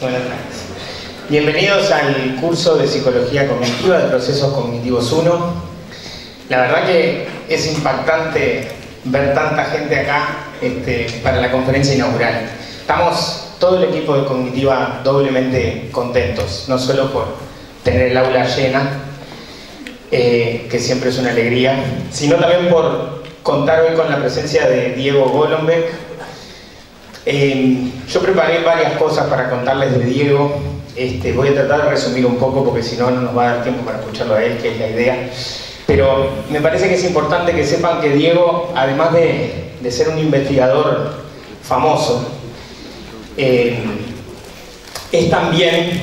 Buenas tardes. Bienvenidos al curso de Psicología Cognitiva de Procesos Cognitivos 1. La verdad que es impactante ver tanta gente acá este, para la conferencia inaugural. Estamos todo el equipo de Cognitiva doblemente contentos, no solo por tener el aula llena, eh, que siempre es una alegría, sino también por contar hoy con la presencia de Diego Golombek. Eh, yo preparé varias cosas para contarles de Diego. Este, voy a tratar de resumir un poco porque si no, no nos va a dar tiempo para escucharlo a él, que es la idea. Pero me parece que es importante que sepan que Diego, además de, de ser un investigador famoso, eh, es también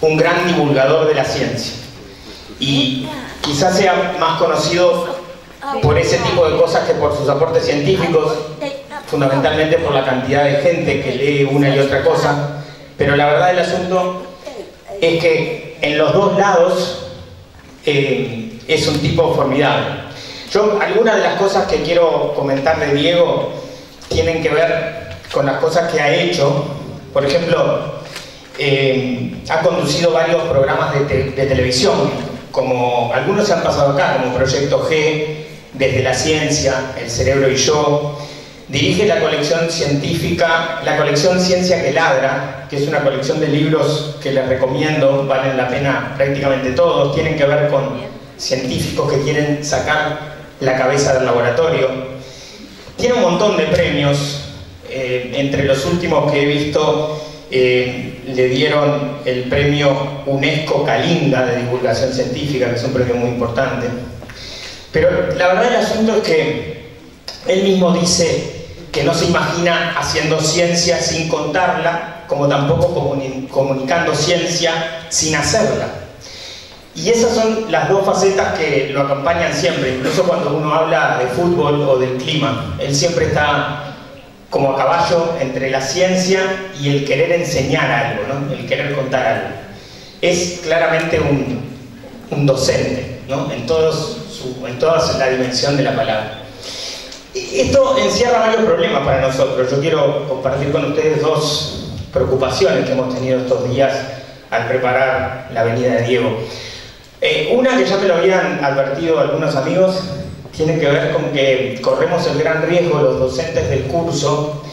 un gran divulgador de la ciencia. Y quizás sea más conocido por ese tipo de cosas que por sus aportes científicos, fundamentalmente por la cantidad de gente que lee una y otra cosa, pero la verdad del asunto es que en los dos lados eh, es un tipo formidable. Yo, algunas de las cosas que quiero comentar de Diego tienen que ver con las cosas que ha hecho. Por ejemplo, eh, ha conducido varios programas de, de, televisión, como algunos se han pasado acá, como Proyecto G, Desde la Ciencia, El Cerebro y Yo. Dirige la colección científica, la colección Ciencia que Ladra, que es una colección de libros que les recomiendo, valen la pena prácticamente todos, tienen que ver con científicos que quieren sacar la cabeza del laboratorio. Tiene un montón de premios, eh, entre los últimos que he visto eh, le dieron el premio UNESCO Kalinga de divulgación científica, que es un premio muy importante. Pero la verdad del asunto es que él mismo dice que no se imagina haciendo ciencia sin contarla, como tampoco comuni comunicando ciencia sin hacerla. Y esas son las dos facetas que lo acompañan siempre, incluso cuando uno habla de fútbol o del clima. Él siempre está como a caballo entre la ciencia y el querer enseñar algo, ¿no? el querer contar algo. Es claramente un, un docente, ¿no? en, todos su, en toda la dimensión de la palabra. Esto encierra varios problemas para nosotros. Yo quiero compartir con ustedes dos preocupaciones que hemos tenido estos días al preparar la venida de Diego. Eh, una que ya me lo habían advertido algunos amigos, tiene que ver con que corremos el gran riesgo los docentes del curso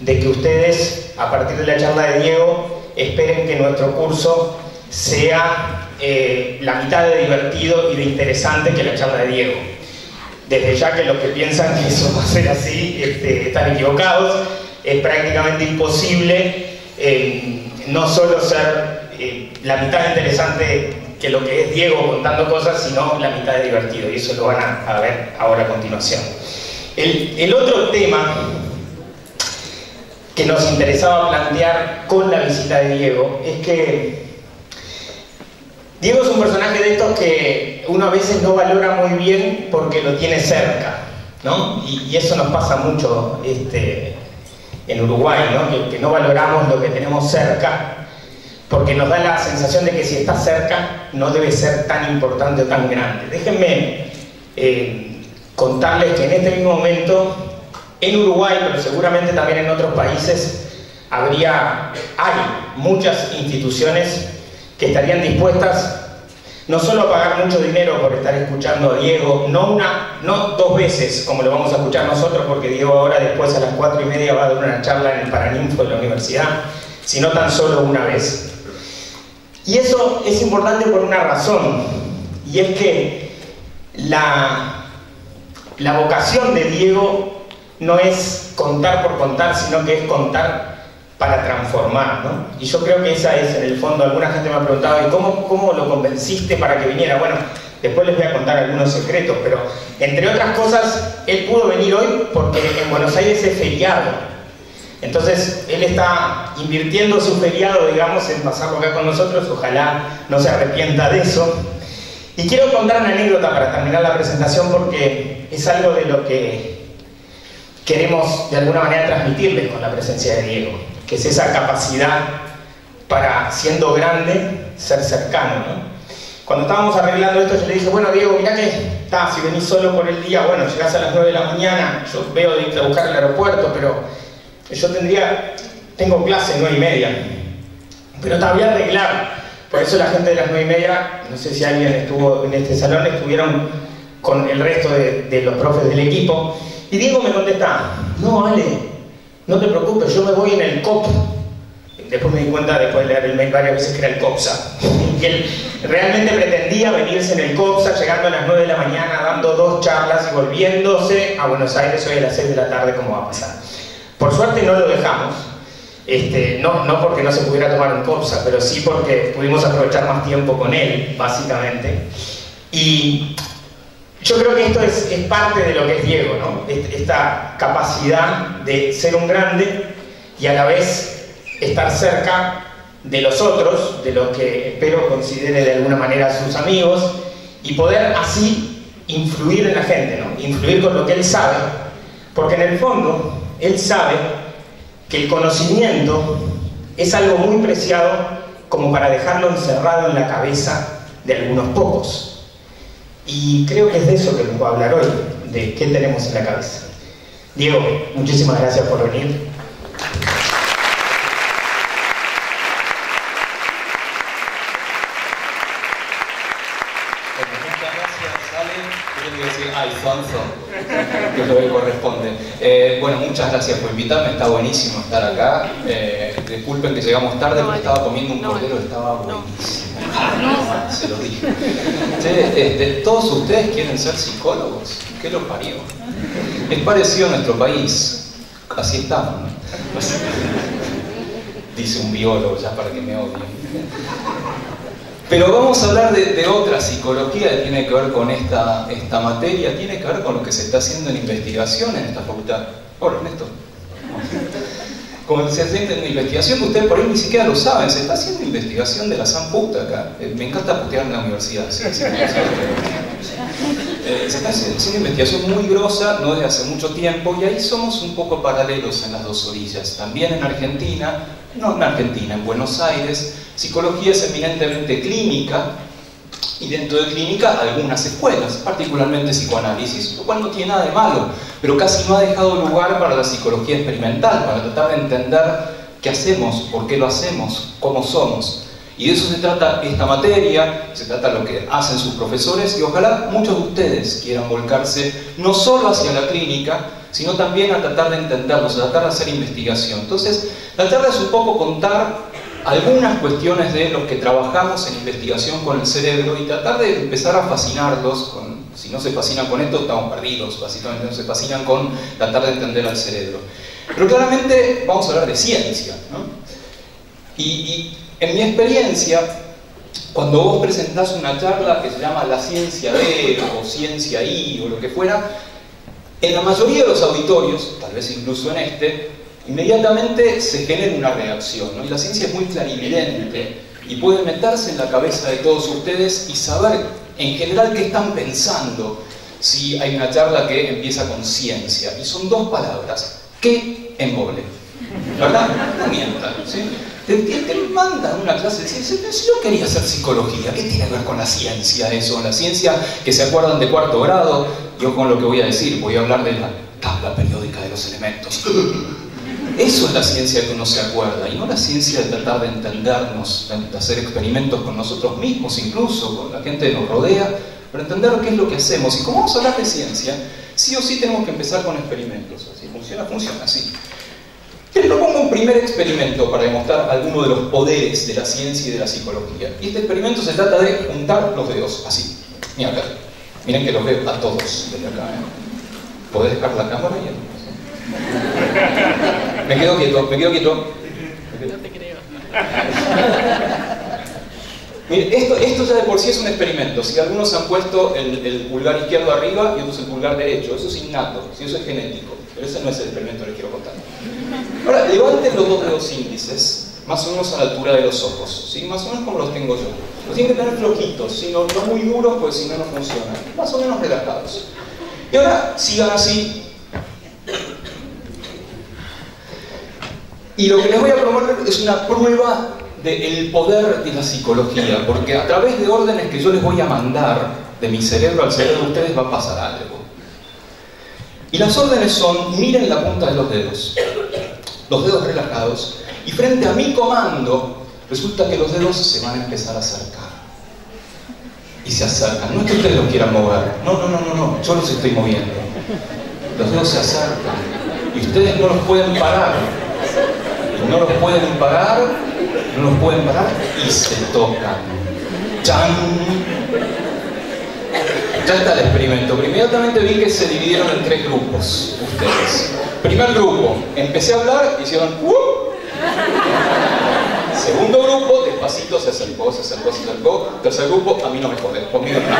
de que ustedes, a partir de la charla de Diego, esperen que nuestro curso sea eh, la mitad de divertido y de interesante que la charla de Diego. Desde ya que los que piensan que eso va a ser así este, están equivocados, es prácticamente imposible eh, no solo ser eh, la mitad interesante que lo que es Diego contando cosas, sino la mitad de divertido. Y eso lo van a, ver ahora a continuación. El, otro tema que nos interesaba plantear con la visita de Diego es que Diego es un personaje de estos que uno a veces no valora muy bien porque lo tiene cerca, ¿no? Y, eso nos pasa mucho este, en Uruguay, ¿no? Que, que no valoramos lo que tenemos cerca porque nos da la sensación de que si está cerca no debe ser tan importante o tan grande. Déjenme eh, contarles que en este mismo momento, en Uruguay, pero seguramente también en otros países, habría, hay muchas instituciones estarían dispuestas no solo a pagar mucho dinero por estar escuchando a Diego, no, una, no dos veces como lo vamos a escuchar nosotros, porque Diego ahora después a las cuatro y media va a dar una charla en el Paraninfo de la universidad, sino tan solo una vez. Y eso es importante por una razón, y es que la, la vocación de Diego no es contar por contar, sino que es contar para transformar, ¿no? Y yo creo que esa es, en el fondo, alguna gente me ha preguntado, ¿y cómo, cómo lo convenciste para que viniera? Bueno, después les voy a contar algunos secretos, pero entre otras cosas, él pudo venir hoy porque en Buenos Aires es feriado, entonces, él está invirtiendo su feriado, digamos, en pasarlo acá con nosotros, ojalá no se arrepienta de eso. Y quiero contar una anécdota para terminar la presentación porque es algo de lo que queremos de alguna manera transmitirles con la presencia de Diego, que es esa capacidad para, siendo grande, ser cercano. ¿no? Cuando estábamos arreglando esto, yo le dije, bueno, Diego, mirá que está, si venís solo por el día, bueno, llegás a las 9 de la mañana, yo veo de buscar el aeropuerto, pero yo tendría, tengo clase nueve y media. pero todavía arreglar. Por eso la gente de las nueve y media, no sé si alguien estuvo en este salón, estuvieron con el resto de, de los profes del equipo. Y Diego me contesta, no, Ale, no te preocupes, yo me voy en el COP. Después me di cuenta, después de leer el mail varias veces, que era el COPSA. Y él realmente pretendía venirse en el COPSA, llegando a las 9 de la mañana, dando dos charlas y volviéndose a Buenos Aires hoy a las 6 de la tarde, como va a pasar. Por suerte no lo dejamos, este, no, no porque no se pudiera tomar un COPSA, pero sí porque pudimos aprovechar más tiempo con él, básicamente. Y yo creo que esto es, parte de lo que es Diego, ¿no? Esta capacidad de ser un grande y a la vez estar cerca de los otros, de los que espero considere de alguna manera sus amigos, y poder así influir en la gente, ¿no? Influir con lo que él sabe, porque en el fondo él sabe que el conocimiento es algo muy preciado como para dejarlo encerrado en la cabeza de algunos pocos. Y creo que es de eso que nos va a hablar hoy, de qué tenemos en la cabeza. Diego, muchísimas gracias por venir. que es lo que corresponde. Eh, bueno, muchas gracias por invitarme, está buenísimo estar acá. Eh, disculpen que llegamos tarde, pero estaba comiendo un cordero estaba buenísimo. Se lo dije. Este, todos ustedes quieren ser psicólogos. ¿Qué los parió? Es parecido a nuestro país. Así estamos, ¿no? Dice un biólogo ya para que me odien. Pero vamos a hablar de, otra psicología que tiene que ver con esta, materia, tiene que ver con lo que se está haciendo en investigación en esta facultad. Hola, Néstor. Como se hace en investigación, ustedes por ahí ni siquiera lo saben, se está haciendo investigación de la San Puta acá. Eh, me encanta putear en la universidad. ¿sí? Eh, se está haciendo investigación muy grosa, no desde hace mucho tiempo, y ahí somos un poco paralelos en las dos orillas. También en Argentina, no en Argentina, en Buenos Aires, psicología es eminentemente clínica, y dentro de clínica algunas escuelas, particularmente psicoanálisis, lo cual no tiene nada de malo, pero casi no ha dejado lugar para la psicología experimental, para tratar de entender qué hacemos, por qué lo hacemos, cómo somos. Y de eso se trata esta materia, se trata lo que hacen sus profesores y ojalá muchos de ustedes quieran volcarse no solo hacia la clínica, sino también a tratar de entenderlos, a tratar de hacer investigación. Entonces, tratar de un poco contar algunas cuestiones de los que trabajamos en investigación con el cerebro y tratar de empezar a fascinarlos si no se fascinan con esto, estamos perdidos, básicamente no se fascinan con tratar de entender al cerebro. Pero claramente vamos a hablar de ciencia. ¿no? Y, en mi experiencia, cuando vos presentás una charla que se llama La ciencia de o Ciencia y o lo que fuera, en la mayoría de los auditorios, tal vez incluso en este, inmediatamente se genera una reacción. ¿no? Y la ciencia es muy clarividente y puede meterse en la cabeza de todos ustedes y saber en general qué están pensando si hay una charla que empieza con ciencia. Y son dos palabras, ¿qué embole? ¿Verdad? No mientan. ¿sí? Te, mandan una clase de ciencia. Si yo quería hacer psicología, ¿qué tiene que ver con la ciencia eso? La ciencia que se acuerdan de cuarto grado, yo con lo que voy a decir, voy a hablar de la tabla periódica de los elementos. Eso es la ciencia que uno se acuerda, y no la ciencia de tratar de entendernos, de hacer experimentos con nosotros mismos, incluso con la gente que nos rodea, para entender qué es lo que hacemos. Y como vamos a hablar de ciencia, sí o sí tenemos que empezar con experimentos. Si funciona, funciona así. Les propongo un primer experimento para demostrar alguno de los poderes de la ciencia y de la psicología. Y este experimento se trata de juntar los dedos, así. Mira acá. Miren que los veo a todos desde acá. ¿eh? ¿Podés dejar la cámara y me quedo quieto, me quedo quieto. No te creo. Mire, esto, esto ya de por sí es un experimento. Si algunos han puesto el, pulgar izquierdo arriba y otros el pulgar derecho, eso es innato, si eso es genético. Pero ese no es el experimento que les quiero contar. Ahora, levanten los dos dedos índices, más o menos a la altura de los ojos, ¿sí? más o menos como los tengo yo. Los tienen que tener flojitos, ¿sí? no, no muy duros, porque si no, no funcionan. Más o menos relajados. Y ahora sigan así Y lo que les voy a proponer es una prueba del poder de la psicología, porque a través de órdenes que yo les voy a mandar de mi cerebro al cerebro de ustedes va a pasar algo. Y las órdenes son, miren la punta de los dedos, los dedos relajados, Y frente a mi comando, resulta que los dedos se van a empezar a acercar. Y se acercan. No es que ustedes los quieran mover. No, no, no, no, no. Yo los estoy moviendo. Los dedos se acercan. Y ustedes no los pueden parar. No los pueden parar. No los pueden parar. Y se tocan. ¡Chan! Ya está el experimento. Inmediatamente vi que se dividieron en tres grupos, ustedes. Primer grupo, empecé a hablar hicieron ¡Uh! Segundo grupo, despacito se acercó, se acercó, se acercó. Tercer grupo, a mí no me jode, conmigo no.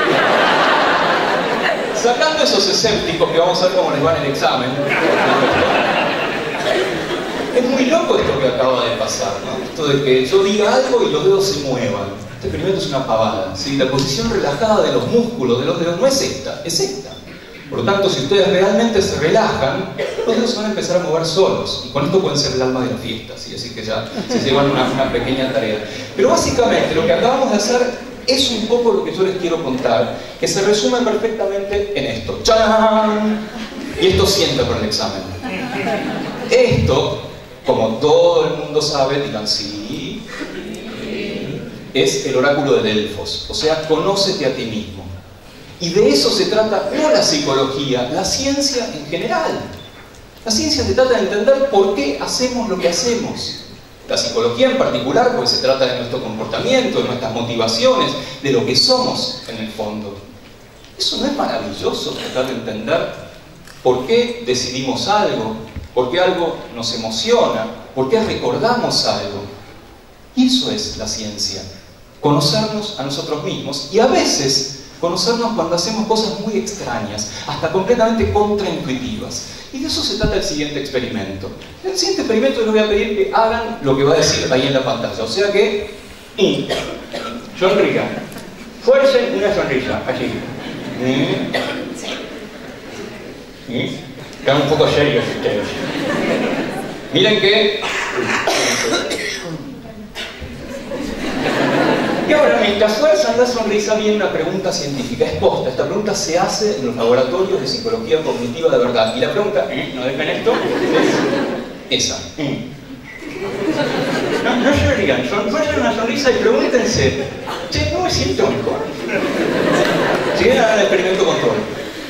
Sacando esos escépticos que vamos a ver cómo les va en el examen. Es muy loco esto que acaba de pasar, ¿no? Esto de que yo diga algo y los dedos se muevan. Este experimento es una pavada. ¿sí? La posición relajada de los músculos de los dedos no es esta, es esta. Por lo tanto, si ustedes realmente se relajan, los dedos van a empezar a mover solos. Y con esto pueden ser el alma de la fiesta, ¿sí? así que ya se llevan una, pequeña tarea. Pero básicamente lo que acabamos de hacer es un poco lo que yo les quiero contar, que se resume perfectamente en esto. ¡Chan! Y esto sienta por el examen. Esto, como todo el mundo sabe, digan sí, es el oráculo de Delfos. O sea, conócete a ti mismo. Y de eso se trata no la psicología, la ciencia en general. La ciencia se trata de entender por qué hacemos lo que hacemos. La psicología en particular, pues se trata de nuestro comportamiento, de nuestras motivaciones, de lo que somos en el fondo. ¿Eso no es maravilloso tratar de entender por qué decidimos algo, por qué algo nos emociona, por qué recordamos algo? Y eso es la ciencia, conocernos a nosotros mismos y a veces conocernos cuando hacemos cosas muy extrañas, hasta completamente contraintuitivas. Y de eso se trata el siguiente experimento. En el siguiente experimento les voy a pedir que hagan lo que va a decir ahí en la pantalla. O sea que, y, sonrían. Fuercen una sonrisa, así. ¿Y? Quedan un poco serios ustedes. Miren que Y ahora, mientras fuerzan la sonrisa, viene una pregunta científica. Es posta. Esta pregunta se hace en los laboratorios de psicología cognitiva de verdad. Y la pregunta, ¿eh? ¿no dejen esto? Es esa. No, no son, fuercen una sonrisa y pregúntense, che, ¿no me siento mejor? Si hagan el experimento control.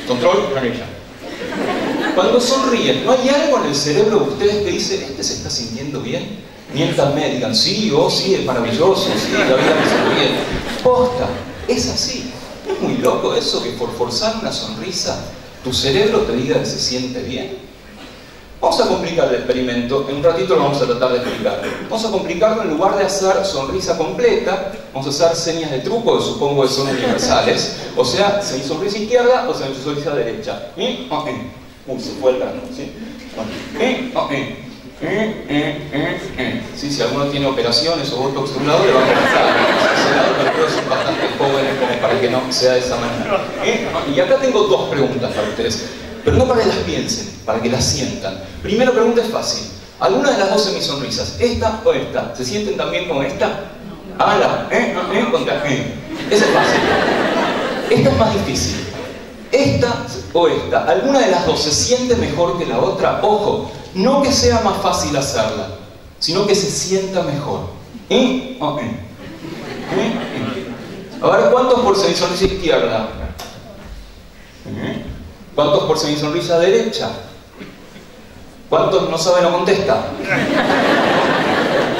Control, sonrisa. Cuando sonríen, ¿no hay algo en el cerebro de ustedes que dice, este se está sintiendo bien? Miéntanme, digan, sí, oh, sí, es maravilloso, sí, la vida me sonríe. Posta, es así. ¿No es muy loco eso que por forzar una sonrisa tu cerebro te diga que se siente bien? Vamos a complicar el experimento, en un ratito lo vamos a tratar de explicar. Vamos a complicarlo en lugar de hacer sonrisa completa, vamos a hacer señas de truco que supongo que son universales. O sea, sonrisa izquierda o sonrisa derecha. Eh. Uy, se fue el grano, ¿sí? Oh, eh. Eh, eh, eh, sí, si alguno tiene operaciones o un lado, le va a comentar. pero son bastante jóvenes como para que no sea de esa manera. Y acá tengo dos preguntas para ustedes, pero no para que las piensen, para que las sientan. Primera pregunta es fácil. ¿Alguna de las dos semisonrisas, esta o esta, se sienten también con esta? Hágala, ¿eh? ¿eh? Contra, ¿eh? Esa es fácil. Esta es más difícil. Esta o esta, ¿alguna de las dos se siente mejor que la otra? Ojo, no que sea más fácil hacerla, sino que se sienta mejor. ¿Eh? Oh, eh. ¿Eh? A ver, ¿cuántos por semisonrisa izquierda? ¿Eh? ¿Cuántos por semisonrisa derecha? ¿Cuántos no saben o contestan?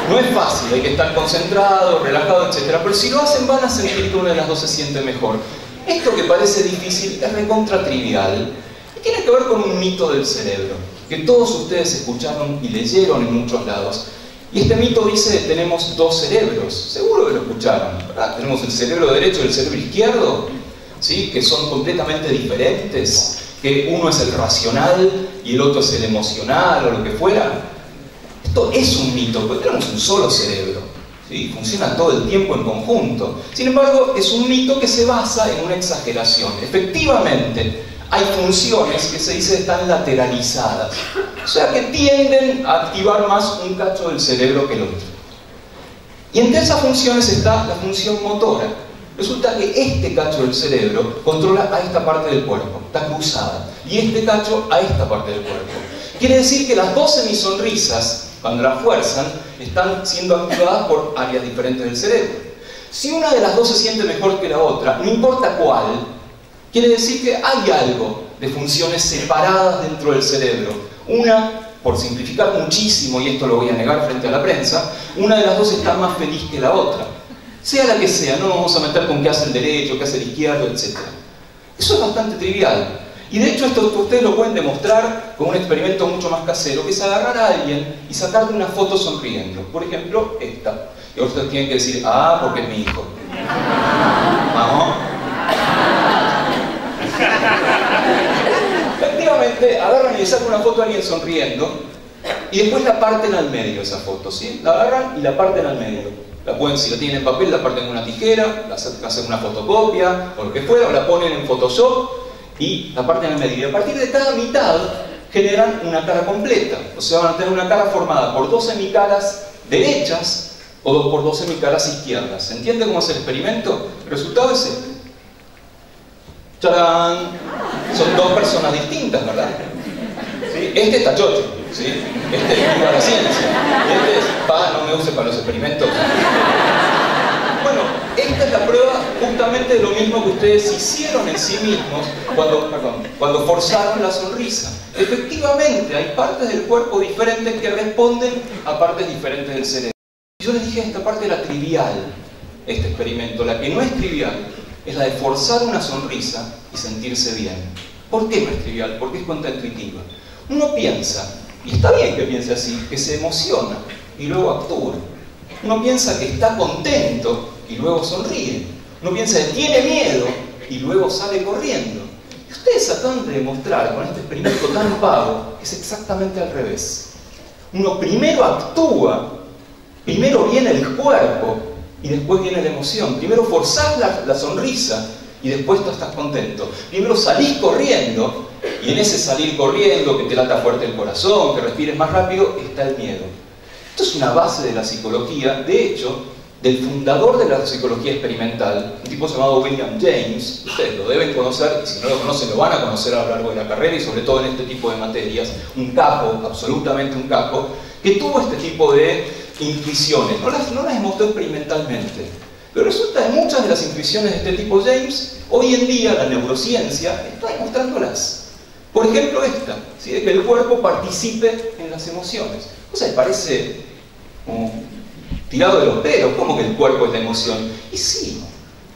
No es fácil, hay que estar concentrado, relajado, etc. Pero si lo hacen van a sentir que una de las dos se siente mejor. Esto que parece difícil es recontra trivial y tiene que ver con un mito del cerebro que todos ustedes escucharon y leyeron en muchos lados. Y este mito dice que tenemos dos cerebros, seguro que lo escucharon, ¿verdad? Tenemos el cerebro derecho y el cerebro izquierdo, ¿sí? que son completamente diferentes, que uno es el racional y el otro es el emocional o lo que fuera. Esto es un mito, porque tenemos un solo cerebro, ¿sí? funciona todo el tiempo en conjunto. Sin embargo, es un mito que se basa en una exageración. Efectivamente, hay funciones que se dice están lateralizadas, o sea que tienden a activar más un cacho del cerebro que el otro. Y entre esas funciones está la función motora. Resulta que este cacho del cerebro controla a esta parte del cuerpo, está cruzada, y este cacho a esta parte del cuerpo. Quiere decir que las dos semisonrisas cuando las fuerzan, están siendo activadas por áreas diferentes del cerebro. Si una de las dos se siente mejor que la otra, no importa cuál, quiere decir que hay algo de funciones separadas dentro del cerebro. Una, por simplificar muchísimo, y esto lo voy a negar frente a la prensa, una de las dos está más feliz que la otra. Sea la que sea, no nos vamos a meter con qué hace el derecho, qué hace el izquierdo, etc. Eso es bastante trivial. Y de hecho esto ustedes lo pueden demostrar con un experimento mucho más casero, que es agarrar a alguien y sacarle una foto sonriendo. Por ejemplo, esta. Y ustedes tienen que decir, ah, porque es mi hijo. Vamos. Efectivamente, agarran y le sacan una foto a alguien sonriendo y después la parten al medio esa foto, ¿sí? La agarran y la parten al medio. La pueden, si la tienen en papel, la parten con una tijera, hacen una fotocopia o lo que fuera, o la ponen en Photoshop y la parten al medio. Y a partir de cada mitad generan una cara completa. O sea, van a tener una cara formada por dos semicaras derechas o por dos semicaras izquierdas. ¿Se entiende cómo es el experimento? El resultado es este. ¡Tarán! Son dos personas distintas, ¿verdad? Este está chocho, ¿sí? Este es la ciencia. Este es, pa, no me use para los experimentos. Esta es la prueba justamente de lo mismo que ustedes hicieron en sí mismos cuando forzaron la sonrisa. Efectivamente, hay partes del cuerpo diferentes que responden a partes diferentes del cerebro. Yo les dije, esta parte era trivial, este experimento. La que no es trivial es la de forzar una sonrisa y sentirse bien. ¿Por qué no es trivial? Porque es contraintuitiva. Uno piensa, y está bien que piense así, que se emociona y luego actúa. Uno piensa que está contento y luego sonríe. Uno piensa tiene miedo y luego sale corriendo. Y ustedes tratan de demostrar con este experimento tan vago que es exactamente al revés. Uno primero actúa, primero viene el cuerpo y después viene la emoción. Primero forzás la, la sonrisa y después tú estás contento. Primero salís corriendo y en ese salir corriendo, que te lata fuerte el corazón, que respires más rápido, está el miedo. Esto es una base de la psicología, de hecho, del fundador de la psicología experimental, un tipo llamado William James, ustedes lo deben conocer, y si no lo conocen lo van a conocer a lo largo de la carrera y sobre todo en este tipo de materias, un capo, absolutamente un capo, que tuvo este tipo de intuiciones, no las, no las demostró experimentalmente, pero resulta que muchas de las intuiciones de este tipo James, hoy en día la neurociencia está demostrándolas. Por ejemplo esta, de que el cuerpo participe en las emociones. O sea, parece como tirado de los pelos, ¿cómo que el cuerpo es la emoción? Y sí,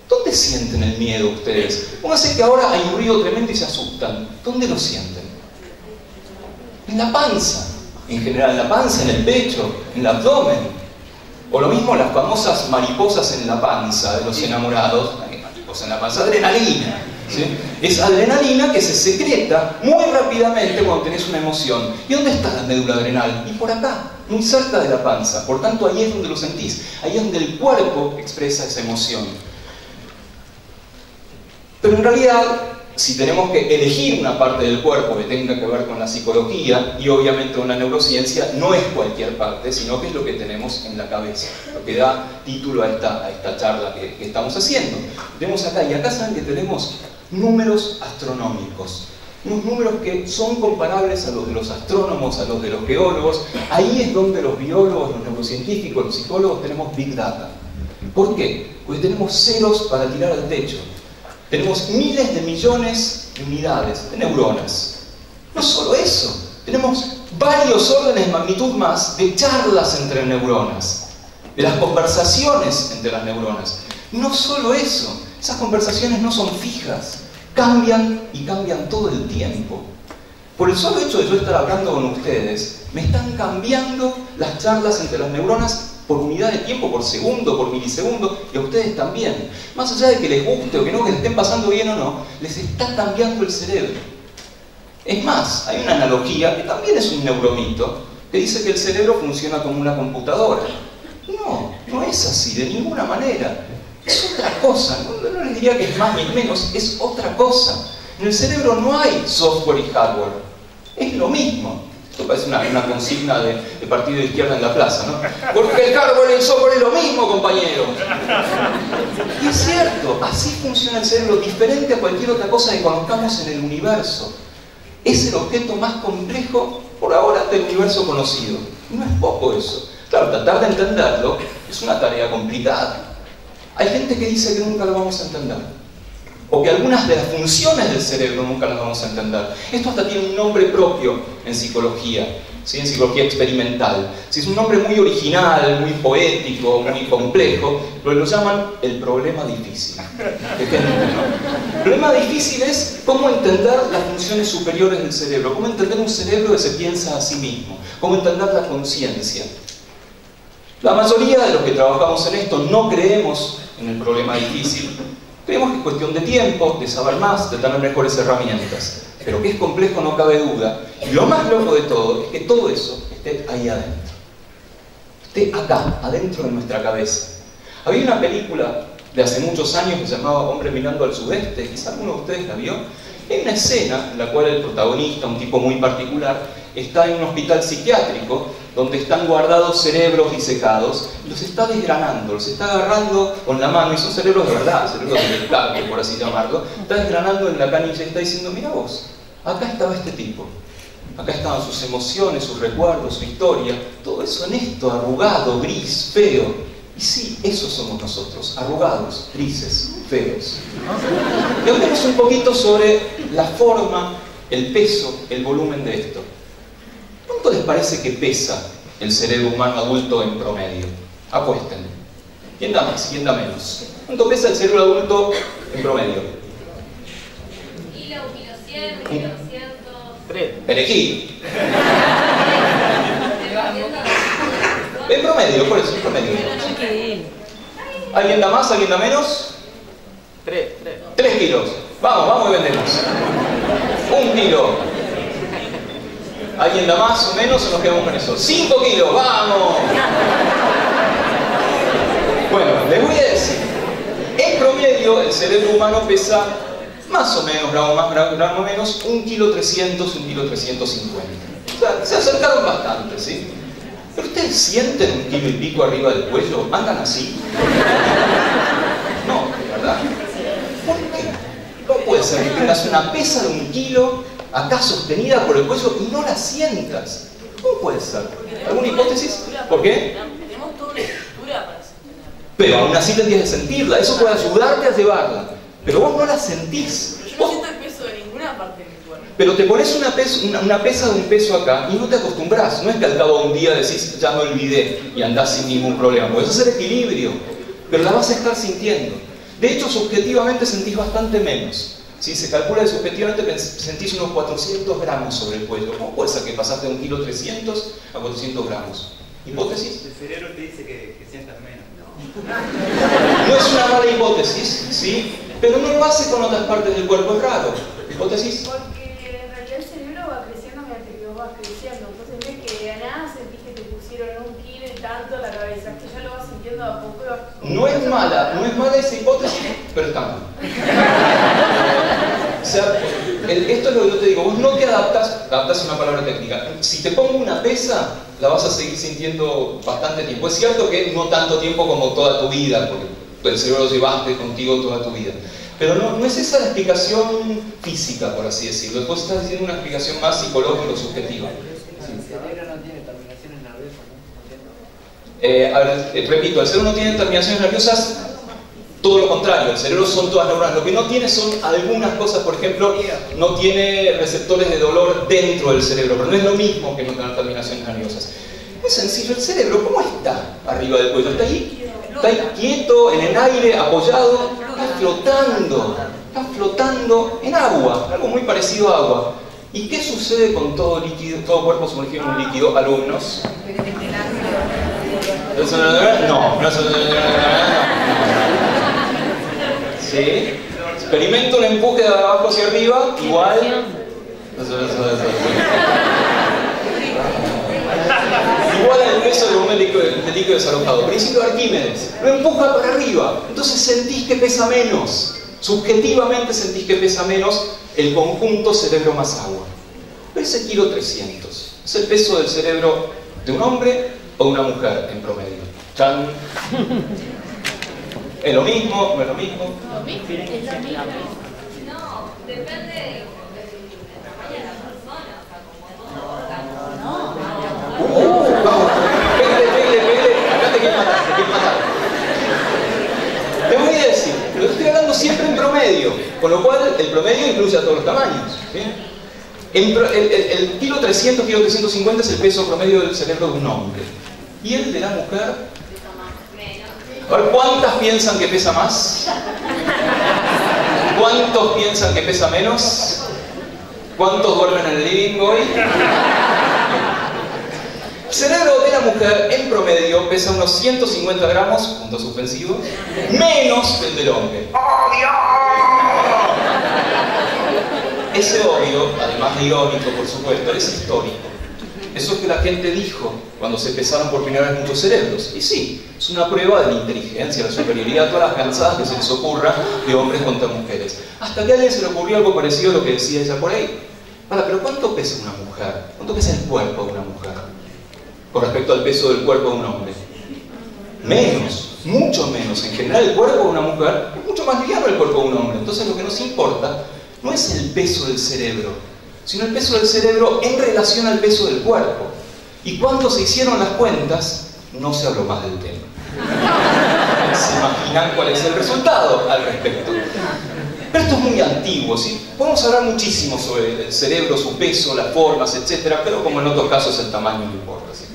¿dónde sienten el miedo ustedes? Pónganse que ahora hay un ruido tremendo y se asustan. ¿Dónde lo sienten? En la panza, en general, en la panza, en el pecho, en el abdomen. O lo mismo las famosas mariposas en la panza de los enamorados, mariposas en la panza, adrenalina. Es adrenalina que se secreta muy rápidamente cuando tenés una emoción. ¿Y dónde está la médula adrenal? Y por acá, muy cerca de la panza. Por tanto, ahí es donde lo sentís. Ahí es donde el cuerpo expresa esa emoción. Pero en realidad, si tenemos que elegir una parte del cuerpo que tenga que ver con la psicología y obviamente una neurociencia, no es cualquier parte, sino que es lo que tenemos en la cabeza, lo que da título a esta, a esta charla que, que estamos haciendo. Tenemos acá, y acá saben que tenemos números astronómicos, unos números que son comparables a los de los astrónomos, a los de los geólogos. Ahí es donde los biólogos, los neurocientíficos, los psicólogos tenemos big data. ¿Por qué? Porque tenemos ceros para tirar al techo. Tenemos miles de millones de unidades de neuronas. No solo eso, tenemos varios órdenes de magnitud más de charlas entre neuronas, de las conversaciones entre las neuronas. No solo eso, esas conversaciones no son fijas, cambian y cambian todo el tiempo. Por el solo hecho de yo estar hablando con ustedes, me están cambiando las charlas entre las neuronas por unidad de tiempo, por segundo, por milisegundo, y a ustedes también. Más allá de que les guste o que no, que les estén pasando bien o no, les está cambiando el cerebro. Es más, hay una analogía, que también es un neuromito, que dice que el cerebro funciona como una computadora. No, no es así, de ninguna manera. Es otra cosa, no, les diría que es más ni menos, es otra cosa. En el cerebro no hay software y hardware, es lo mismo. Esto parece una, una consigna de, de, partido de izquierda en la plaza, ¿no? Porque el hardware y el software es lo mismo, compañero. Y es cierto, así funciona el cerebro, diferente a cualquier otra cosa que conozcamos en el universo. Es el objeto más complejo por ahora del universo conocido. No es poco eso. Claro, tratar de entenderlo es una tarea complicada. Hay gente que dice que nunca lo vamos a entender. O que algunas de las funciones del cerebro nunca las vamos a entender. Esto hasta tiene un nombre propio en psicología en psicología experimental. Si es un nombre muy original, muy poético, muy complejo, lo, lo llaman el problema difícil. El problema difícil es cómo entender las funciones superiores del cerebro, cómo entender un cerebro que se piensa a sí mismo, cómo entender la conciencia. La mayoría de los que trabajamos en esto no creemos en el problema difícil, creemos que es cuestión de tiempo, de saber más, de tener mejores herramientas pero que es complejo no cabe duda. Y lo más loco de todo es que todo eso esté ahí adentro. Esté acá, adentro de nuestra cabeza. Había una película de hace muchos años que se llamaba Hombre mirando al sudeste, quizá alguno de ustedes la vio. Hay una escena en la cual el protagonista, un tipo muy particular, está en un hospital psiquiátrico donde están guardados cerebros disecados, y los está desgranando, los está agarrando con la mano, y son cerebros de verdad, cerebros de por así llamarlo, está desgranando en la canilla y está diciendo, mira vos, acá estaba este tipo, acá estaban sus emociones, sus recuerdos, su historia, todo eso en esto, arrugado, gris, feo. Y sí, eso somos nosotros, arrugados, grises, feos. Y hablemos un poquito sobre la forma, el peso, el volumen de esto. ¿Cuánto les parece que pesa el cerebro humano adulto en promedio? Apuesten. ¿Quién da más? ¿Quién da menos? ¿Cuánto pesa el cerebro adulto en promedio? Kilo, kilo 100, kilo 200. Elegí. En promedio, por eso, en promedio. ¿Alguien da más? ¿Alguien da menos? Tres, tres. Tres kilos. Vamos, vamos y vendemos. Un kilo. ¿Alguien da más o menos o nos quedamos con eso? ¡Cinco kilos! ¡Vamos! Bueno, les voy a decir. En promedio, el cerebro humano pesa más o menos, gramo más, gramo menos, un kilo 300, un kilo 350. O sea, se acercaron bastante, ¿sí? Pero ustedes sienten un kilo y pico arriba del cuello, andan así. No, ¿verdad? ¿Por qué? No puede ser que tengas una pesa de un kilo acá sostenida por el cuello y no la sientas. ¿Cómo puede ser? ¿Alguna hipótesis? ¿Por qué? Tenemos toda una estructura para Pero aún así tendrías que sentirla, eso puede ayudarte a llevarla. Pero vos no la sentís. Yo no siento el peso de ninguna parte de mi cuerpo. Pero te pones una, una, pesa de un peso acá y no te acostumbras. No es que al cabo de un día decís, ya me olvidé y andás sin ningún problema. Puedes hacer equilibrio, pero la vas a estar sintiendo. De hecho, subjetivamente sentís bastante menos. Si se calcula que subjetivamente sentís unos 400 gramos sobre el cuello. ¿Cómo puede ser que pasaste de un kilo 300 a 400 gramos? ¿Hipótesis? El cerebro te dice que, que sientas menos. No. no es una mala hipótesis, ¿sí? Pero no lo hace con otras partes del cuerpo, es raro. ¿Hipótesis? Porque en realidad el cerebro va creciendo mientras que vos vas creciendo. Entonces ves que de nada sentís que te pusieron un kilo y tanto la cabeza, que ya lo vas sintiendo a poco y vas... No es mala, no es mala esa hipótesis, pero está mal. O sea, esto es lo que yo te digo, vos no te adaptas, adaptas una palabra técnica. Si te pongo una pesa, la vas a seguir sintiendo bastante tiempo. Es cierto que no tanto tiempo como toda tu vida, porque el cerebro lo llevaste contigo toda tu vida. Pero no, no es esa la explicación física, por así decirlo. Después estás diciendo una explicación más psicológica o subjetiva. El cerebro no tiene terminaciones nerviosas, ¿no? Eh, a ver, eh, repito, el cerebro no tiene terminaciones nerviosas todo lo contrario, el cerebro son todas neuronas. Lo que no tiene son algunas cosas, por ejemplo, no tiene receptores de dolor dentro del cerebro, pero no es lo mismo que no tener terminaciones nerviosas. Es sencillo, el cerebro, ¿cómo está arriba del cuello? ¿Está ahí? ¿Está ahí quieto, en el aire, apoyado? Está flotando, está flotando en agua, algo muy parecido a agua. ¿Y qué sucede con todo líquido, todo cuerpo sumergido en un líquido, alumnos? No, no, ¿Sí? Experimento un empuje de abajo hacia arriba, igual. Igual al peso del volumen líquido, desalojado. Principio de Arquímedes. Lo empuja para arriba. Entonces sentís que pesa menos. Subjetivamente sentís que pesa menos el conjunto cerebro más agua. Ese kilo 300. Es el peso del cerebro de un hombre o de una mujer en promedio. Chan. ¿Es lo mismo? ¿No es lo mismo? Lo mismo, es lo mismo. No, depende de siempre en promedio, con lo cual el promedio incluye a todos los tamaños. El, el, el, kilo 300, kilo 350 es el peso promedio del cerebro de un hombre y el de la mujer a ver, ¿cuántas piensan que pesa más? ¿Cuántos piensan que pesa menos? ¿Cuántos duermen en el living hoy? El cerebro de la mujer en promedio pesa unos 150 gramos, puntos suspensivos, menos que el del hombre. Ese obvio, además de irónico por supuesto, es histórico. Eso es que la gente dijo cuando se pesaron por primera vez muchos cerebros. Y sí, es una prueba de la inteligencia, la superioridad, todas las cansadas que se les ocurra de hombres contra mujeres. Hasta que a alguien se le ocurrió algo parecido a lo que decía ella por ahí. Ahora, pero ¿cuánto pesa una mujer? ¿Cuánto pesa el cuerpo de una mujer? Con respecto al peso del cuerpo de un hombre. Menos, mucho menos. En general el cuerpo de una mujer es mucho más liviano el cuerpo de un hombre. Entonces lo que nos importa no es el peso del cerebro, sino el peso del cerebro en relación al peso del cuerpo. Y cuando se hicieron las cuentas, no se habló más del tema. ¿Se imaginan cuál es el resultado al respecto? Pero esto es muy antiguo, ¿sí? Podemos hablar muchísimo sobre el cerebro, su peso, las formas, etc. Pero como en otros casos el tamaño no importa, ¿sí?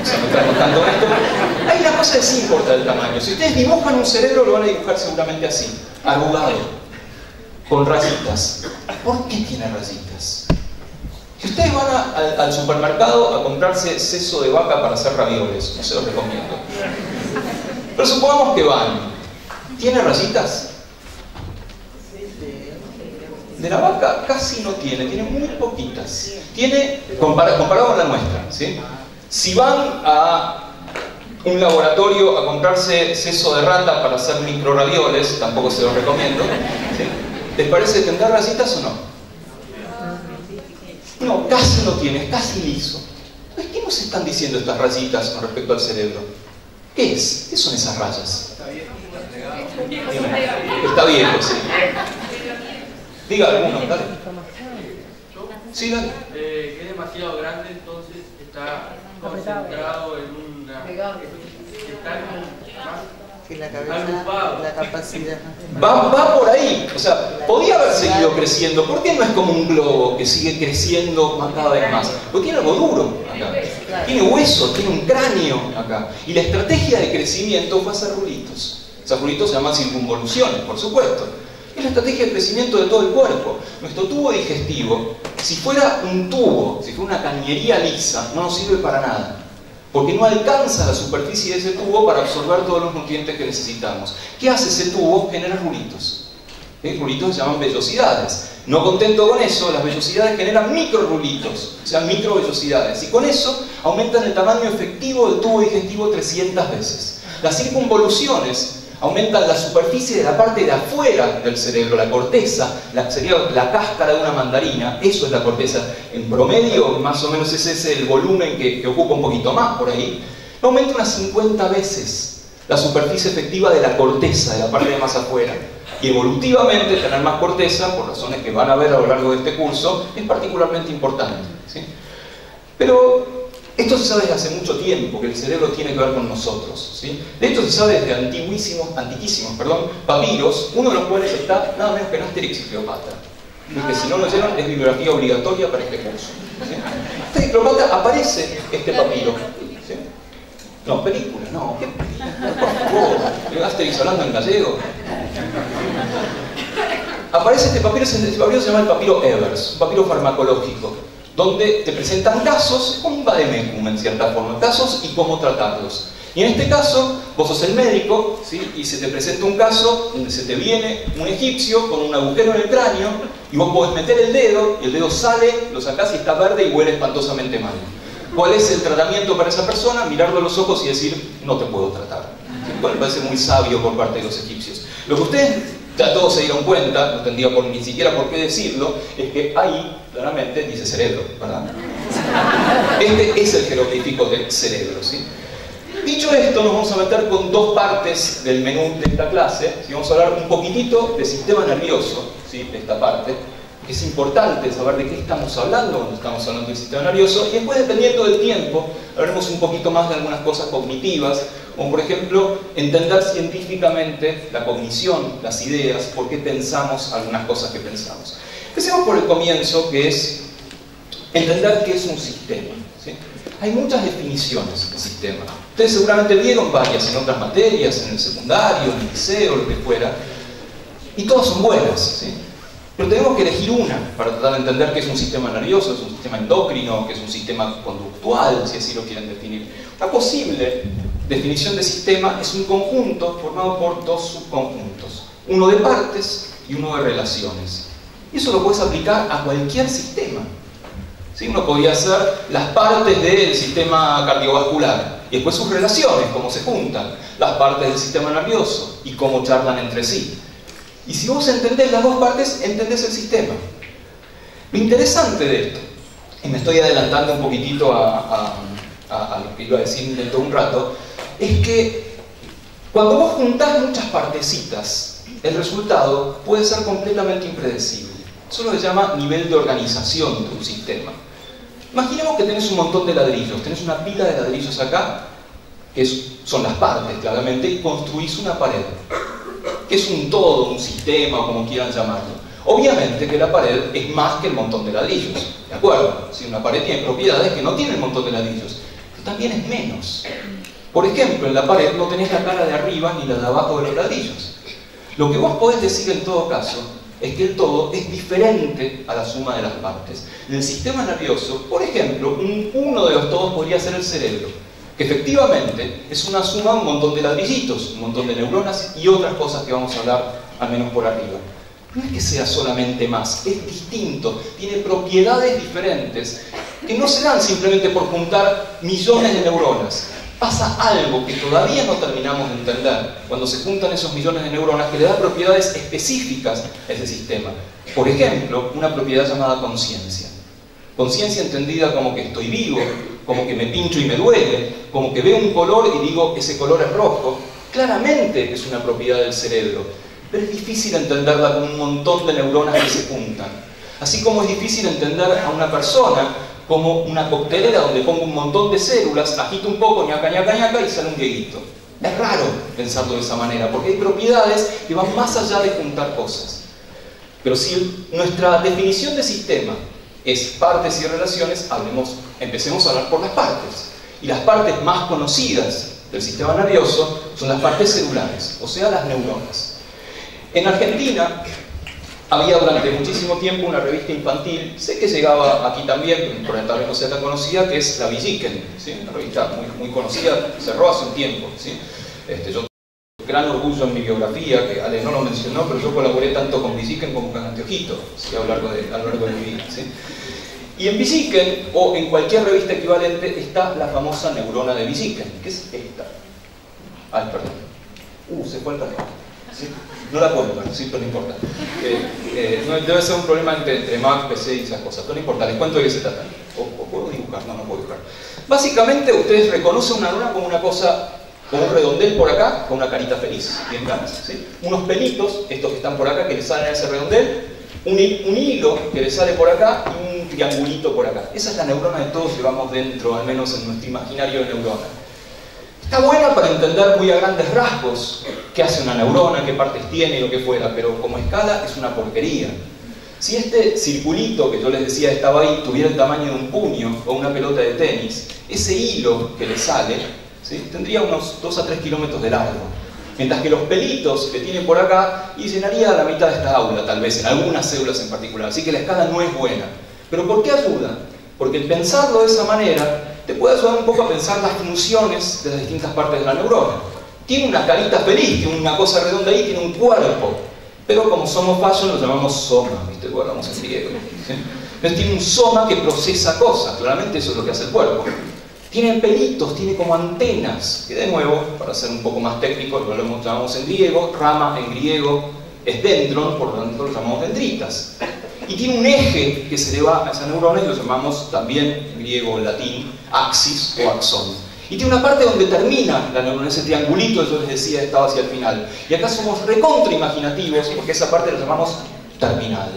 O sea, estamos tanto esto. Hay una cosa que sí importa el tamaño. Si ustedes dibujan un cerebro, lo van a dibujar seguramente así, arrugado, con rayitas. ¿Por qué tiene rayitas? Si ustedes van al, supermercado a comprarse seso de vaca para hacer ravioles, no se los recomiendo. Pero supongamos que van. ¿Tiene rayitas? De la vaca casi no tiene, tiene muy poquitas. Tiene, compara- comparado con la nuestra, ¿sí? Si van a un laboratorio a comprarse seso de rata para hacer microravioles, tampoco se los recomiendo. ¿les parece que tendrá rayitas o no? No, casi no tiene, es casi liso. Entonces, ¿Qué nos están diciendo estas rayitas con respecto al cerebro? ¿Qué es? ¿Qué son esas rayas? Está viejo, sí. Diga alguno, dale. Sí, dale. Eh, que es demasiado grande, entonces está concentrado en una. Está como más Que la cabeza, la capacidad. Va, va por ahí. O sea, podía haber seguido creciendo. ¿Por qué no es como un globo que sigue creciendo más cada vez más? Porque tiene algo duro acá. Tiene hueso, tiene un cráneo acá. Y la estrategia de crecimiento fue hacer rulitos. Esos rulitos se llaman circunvoluciones, por supuesto. Es la estrategia de crecimiento de todo el cuerpo. Nuestro tubo digestivo, si fuera un tubo, si fuera una cañería lisa, no nos sirve para nada. Porque no alcanza la superficie de ese tubo para absorber todos los nutrientes que necesitamos. ¿Qué hace ese tubo? Genera rulitos. ¿Eh? Rulitos se llaman vellosidades. No contento con eso, las vellosidades generan microrulitos, o sea, microvellosidades. Y con eso aumentan el tamaño efectivo del tubo digestivo 300 veces. Las circunvoluciones aumentan la superficie de la parte de afuera del cerebro, la corteza, la, sería la cáscara de una mandarina, eso es la corteza. En promedio, más o menos ese es el volumen que, ocupa un poquito más por ahí. Aumenta unas 50 veces la superficie efectiva de la corteza, de la parte de más afuera. Y evolutivamente tener más corteza, por razones que van a ver a lo largo de este curso, es particularmente importante. ¿sí? Pero esto se sabe desde hace mucho tiempo, que el cerebro tiene que ver con nosotros. ¿sí? De hecho se sabe desde antiguísimos, antiquísimos perdón, papiros, uno de los cuales está nada menos que en Asterix y Cleopatra. Y que si no lo oyeron es bibliografía obligatoria para este curso. ¿sí? Asterix y Cleopatra aparece este papiro. ¿sí? No, película, no, ¿qué película? Asterix hablando en gallego. Aparece este papiro, este papiro se llama el papiro Evers, un papiro farmacológico, donde te presentan casos, como un vademecum en cierta forma, casos y cómo tratarlos. Y en este caso, vos sos el médico, ¿sí? y se te presenta un caso donde se te viene un egipcio con un agujero en el cráneo, y vos podés meter el dedo, el dedo sale, lo sacás y está verde y huele espantosamente mal. ¿Cuál es el tratamiento para esa persona? Mirarlo a los ojos y decir, no te puedo tratar. Me parece muy sabio por parte de los egipcios. Lo que ustedes ya todos se dieron cuenta, no tendría por, ni siquiera por qué decirlo, es que ahí claramente dice cerebro, ¿verdad? Este es el jeroglífico del cerebro, ¿sí? Dicho esto, nos vamos a meter con dos partes del menú de esta clase. ¿sí? Vamos a hablar un poquitito del sistema nervioso, ¿sí? de esta parte, que es importante saber de qué estamos hablando cuando estamos hablando del sistema nervioso, y después, dependiendo del tiempo, hablaremos un poquito más de algunas cosas cognitivas, como por ejemplo entender científicamente la cognición, las ideas, por qué pensamos algunas cosas que pensamos. Empecemos por el comienzo, que es entender qué es un sistema. Hay muchas definiciones de sistema. Ustedes seguramente vieron varias en otras materias, en el secundario, en el liceo, lo que fuera, y todas son buenas. Pero tenemos que elegir una para tratar de entender qué es un sistema nervioso, es un sistema endocrino, qué es un sistema conductual, si así lo quieren definir. Una posible definición de sistema es un conjunto formado por dos subconjuntos, uno de partes y uno de relaciones. Y eso lo puedes aplicar a cualquier sistema. ¿Sí? Uno podría hacer las partes del sistema cardiovascular y después sus relaciones, cómo se juntan, las partes del sistema nervioso y cómo charlan entre sí. Y si vos entendés las dos partes, entendés el sistema. Lo interesante de esto, y me estoy adelantando un poquitito a, lo que iba a decir dentro de un rato, es que cuando vos juntás muchas partecitas, el resultado puede ser completamente impredecible. Eso se llama nivel de organización de un sistema. Imaginemos que tenés un montón de ladrillos, tenés una pila de ladrillos acá, que son las partes claramente, y construís una pared que es un todo, un sistema, como quieran llamarlo. Obviamente que la pared es más que el montón de ladrillos, ¿de acuerdo? Si una pared tiene propiedades que no tiene el montón de ladrillos, pero también es menos. Por ejemplo, en la pared no tenés la cara de arriba ni la de abajo de los ladrillos. Lo que vos podés decir en todo caso es que el todo es diferente a la suma de las partes. En el sistema nervioso, por ejemplo, uno de los todos podría ser el cerebro que efectivamente es una suma, un montón de ladrillitos, un montón de neuronas y otras cosas que vamos a hablar al menos por arriba. No es que sea solamente más, es distinto, tiene propiedades diferentes que no se dan simplemente por juntar millones de neuronas. Pasa algo que todavía no terminamos de entender cuando se juntan esos millones de neuronas que le da propiedades específicas a ese sistema. Por ejemplo, una propiedad llamada conciencia. Conciencia entendida como que estoy vivo, como que me pincho y me duele, como que veo un color y digo, ese color es rojo. Claramente es una propiedad del cerebro, pero es difícil entenderla con un montón de neuronas que se juntan. Así como es difícil entender a una persona como una coctelera donde pongo un montón de células, agito un poco, ñaca, ñaca, ñaca y sale un dieguito. Es raro pensarlo de esa manera, porque hay propiedades que van más allá de juntar cosas. Pero si nuestra definición de sistema es partes y relaciones, hablemos, empecemos a hablar por las partes. Y las partes más conocidas del sistema nervioso son las partes celulares, o sea, las neuronas. En Argentina había durante muchísimo tiempo una revista infantil, sé que llegaba aquí también, por tal vez no sea tan conocida, que es la Villiquen, ¿sí? una revista muy, conocida, cerró hace un tiempo. ¿sí? Este, yo gran orgullo en mi biografía, que Ale no lo mencionó, pero yo colaboré tanto con Villiquen como con Anteojito a, lo largo de, a lo largo de mi vida. ¿sí? Y en Villiquen, o en cualquier revista equivalente, está la famosa neurona de Villiquen, que es esta. Ay, perdón. Uh, se fue el. No la puedo ver, ¿sí? pero no importa. Eh, eh, debe ser un problema entre, entre, Mac, PC y esas cosas, pero no importa, les cuento de qué se trata. O, puedo dibujar, no, no puedo dibujar. Básicamente, ustedes reconocen una neurona como una cosa como un redondel por acá, con una carita feliz, bien ganas. ¿sí? Unos pelitos, estos que están por acá, que le salen a ese redondel, un, un, hilo que le sale por acá y un triangulito por acá. Esa es la neurona de todos llevamos dentro, al menos en nuestro imaginario de neurona. Está buena para entender muy a grandes rasgos qué hace una neurona, qué partes tiene y lo que fuera, pero como escala es una porquería. Si este circulito que yo les decía estaba ahí tuviera el tamaño de un puño o una pelota de tenis, ese hilo que le sale tendría unos 2 a 3 kilómetros de largo. Mientras que los pelitos que tiene por acá y llenaría la mitad de esta aula, tal vez, en algunas células en particular. Así que la escala no es buena. ¿Pero por qué ayuda? Porque el pensarlo de esa manera te puede ayudar un poco a pensar las funciones de las distintas partes de la neurona. Tiene una carita feliz, tiene una cosa redonda ahí, tiene un cuerpo. Pero como somos fashion lo llamamos soma, ¿viste? Hablamos en griego. Entonces tiene un soma que procesa cosas, claramente eso es lo que hace el cuerpo. Tiene pelitos, tiene como antenas, que de nuevo, para ser un poco más técnico, lo llamamos en griego, rama en griego es dendron, por lo tanto lo llamamos dendritas. Y tiene un eje que se le va a esa neurona y lo llamamos también en griego o en latín axis o axón. Y tiene una parte donde termina la neurona, ese triangulito yo les decía estaba hacia el final. Y acá somos recontra imaginativos porque esa parte la llamamos terminal.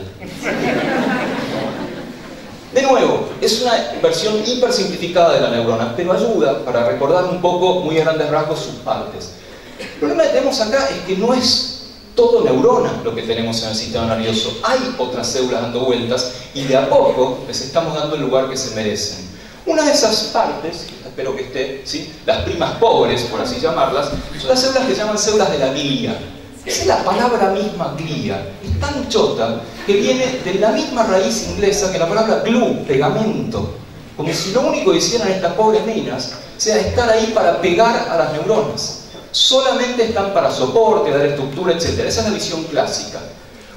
De nuevo, es una versión hiper simplificada de la neurona, pero ayuda para recordar un poco, muy a grandes rasgos, sus partes. El problema que tenemos acá es que no es todo neurona lo que tenemos en el sistema nervioso. Hay otras células dando vueltas y de a poco les estamos dando el lugar que se merecen. Una de esas partes, espero que esté, ¿sí? las primas pobres, por así llamarlas, son las células que se llaman células de la glia. Esa es la palabra misma glia. Es tan chota que viene de la misma raíz inglesa que la palabra glue, pegamento. Como si lo único que hicieran estas pobres minas sea estar ahí para pegar a las neuronas solamente están para soporte, dar estructura, etc. Esa es la visión clásica.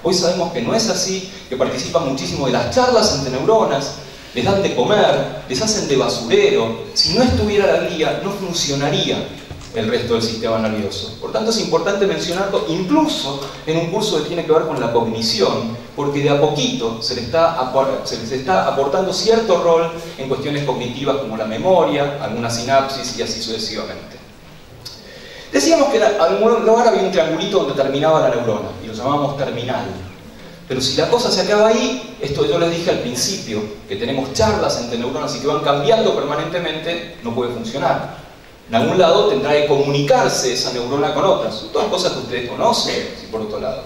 Hoy sabemos que no es así, que participan muchísimo de las charlas entre neuronas, les dan de comer, les hacen de basurero. Si no estuviera la guía, no funcionaría el resto del sistema nervioso. Por tanto, es importante mencionarlo incluso en un curso que tiene que ver con la cognición, porque de a poquito se, les está aportando cierto rol en cuestiones cognitivas como la memoria, alguna sinapsis y así sucesivamente. Decíamos que en algún lugar había un triangulito donde terminaba la neurona y lo llamábamos terminal. Pero si la cosa se acaba ahí, esto yo les dije al principio, que tenemos charlas entre neuronas y que van cambiando permanentemente, no puede funcionar. En algún lado tendrá que comunicarse esa neurona con otras. Son todas cosas que ustedes conocen, si por otro lado.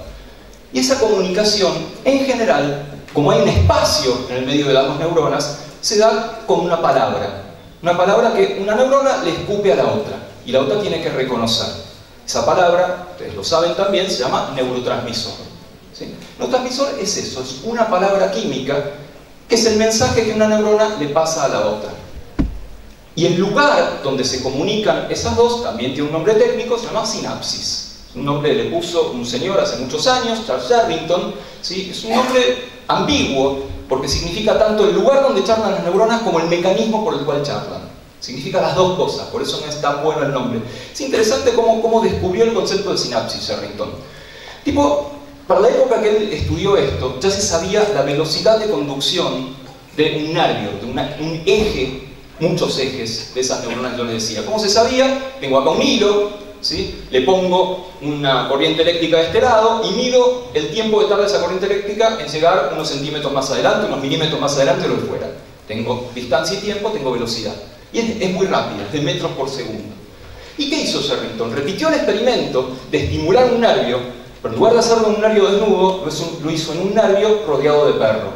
Y esa comunicación, en general, como hay un espacio en el medio de las dos neuronas, se da con una palabra. Una palabra que una neurona le escupe a la otra y la otra tiene que reconocer. Esa palabra, ustedes lo saben también, se llama neurotransmisor. ¿Sí? Neurotransmisor es eso, es una palabra química que es el mensaje que una neurona le pasa a la otra. Y el lugar donde se comunican esas dos también tiene un nombre técnico, se llama sinapsis. Un nombre le puso un señor hace muchos años, Charles Sherrington. ¿sí? Es un nombre ambiguo porque significa tanto el lugar donde charlan las neuronas como el mecanismo por el cual charlan. Significa las dos cosas, por eso no es tan bueno el nombre. Es interesante cómo, cómo descubrió el concepto de sinapsis Sherrington. Tipo, para la época que él estudió esto, ya se sabía la velocidad de conducción de un nervio, de un eje, muchos ejes de esas neuronas, yo les decía. ¿Cómo se sabía? Tengo acá un hilo, ¿sí? le pongo una corriente eléctrica de este lado y mido el tiempo que tarda esa corriente eléctrica en llegar unos centímetros más adelante, unos milímetros más adelante o lo de fuera. Tengo distancia y tiempo, tengo velocidad. Y es, muy rápida, es de metros por segundo. ¿Y qué hizo Sherrington? Repitió el experimento de estimular un nervio, pero en lugar de hacerlo en un nervio desnudo, lo hizo en un nervio rodeado de perro.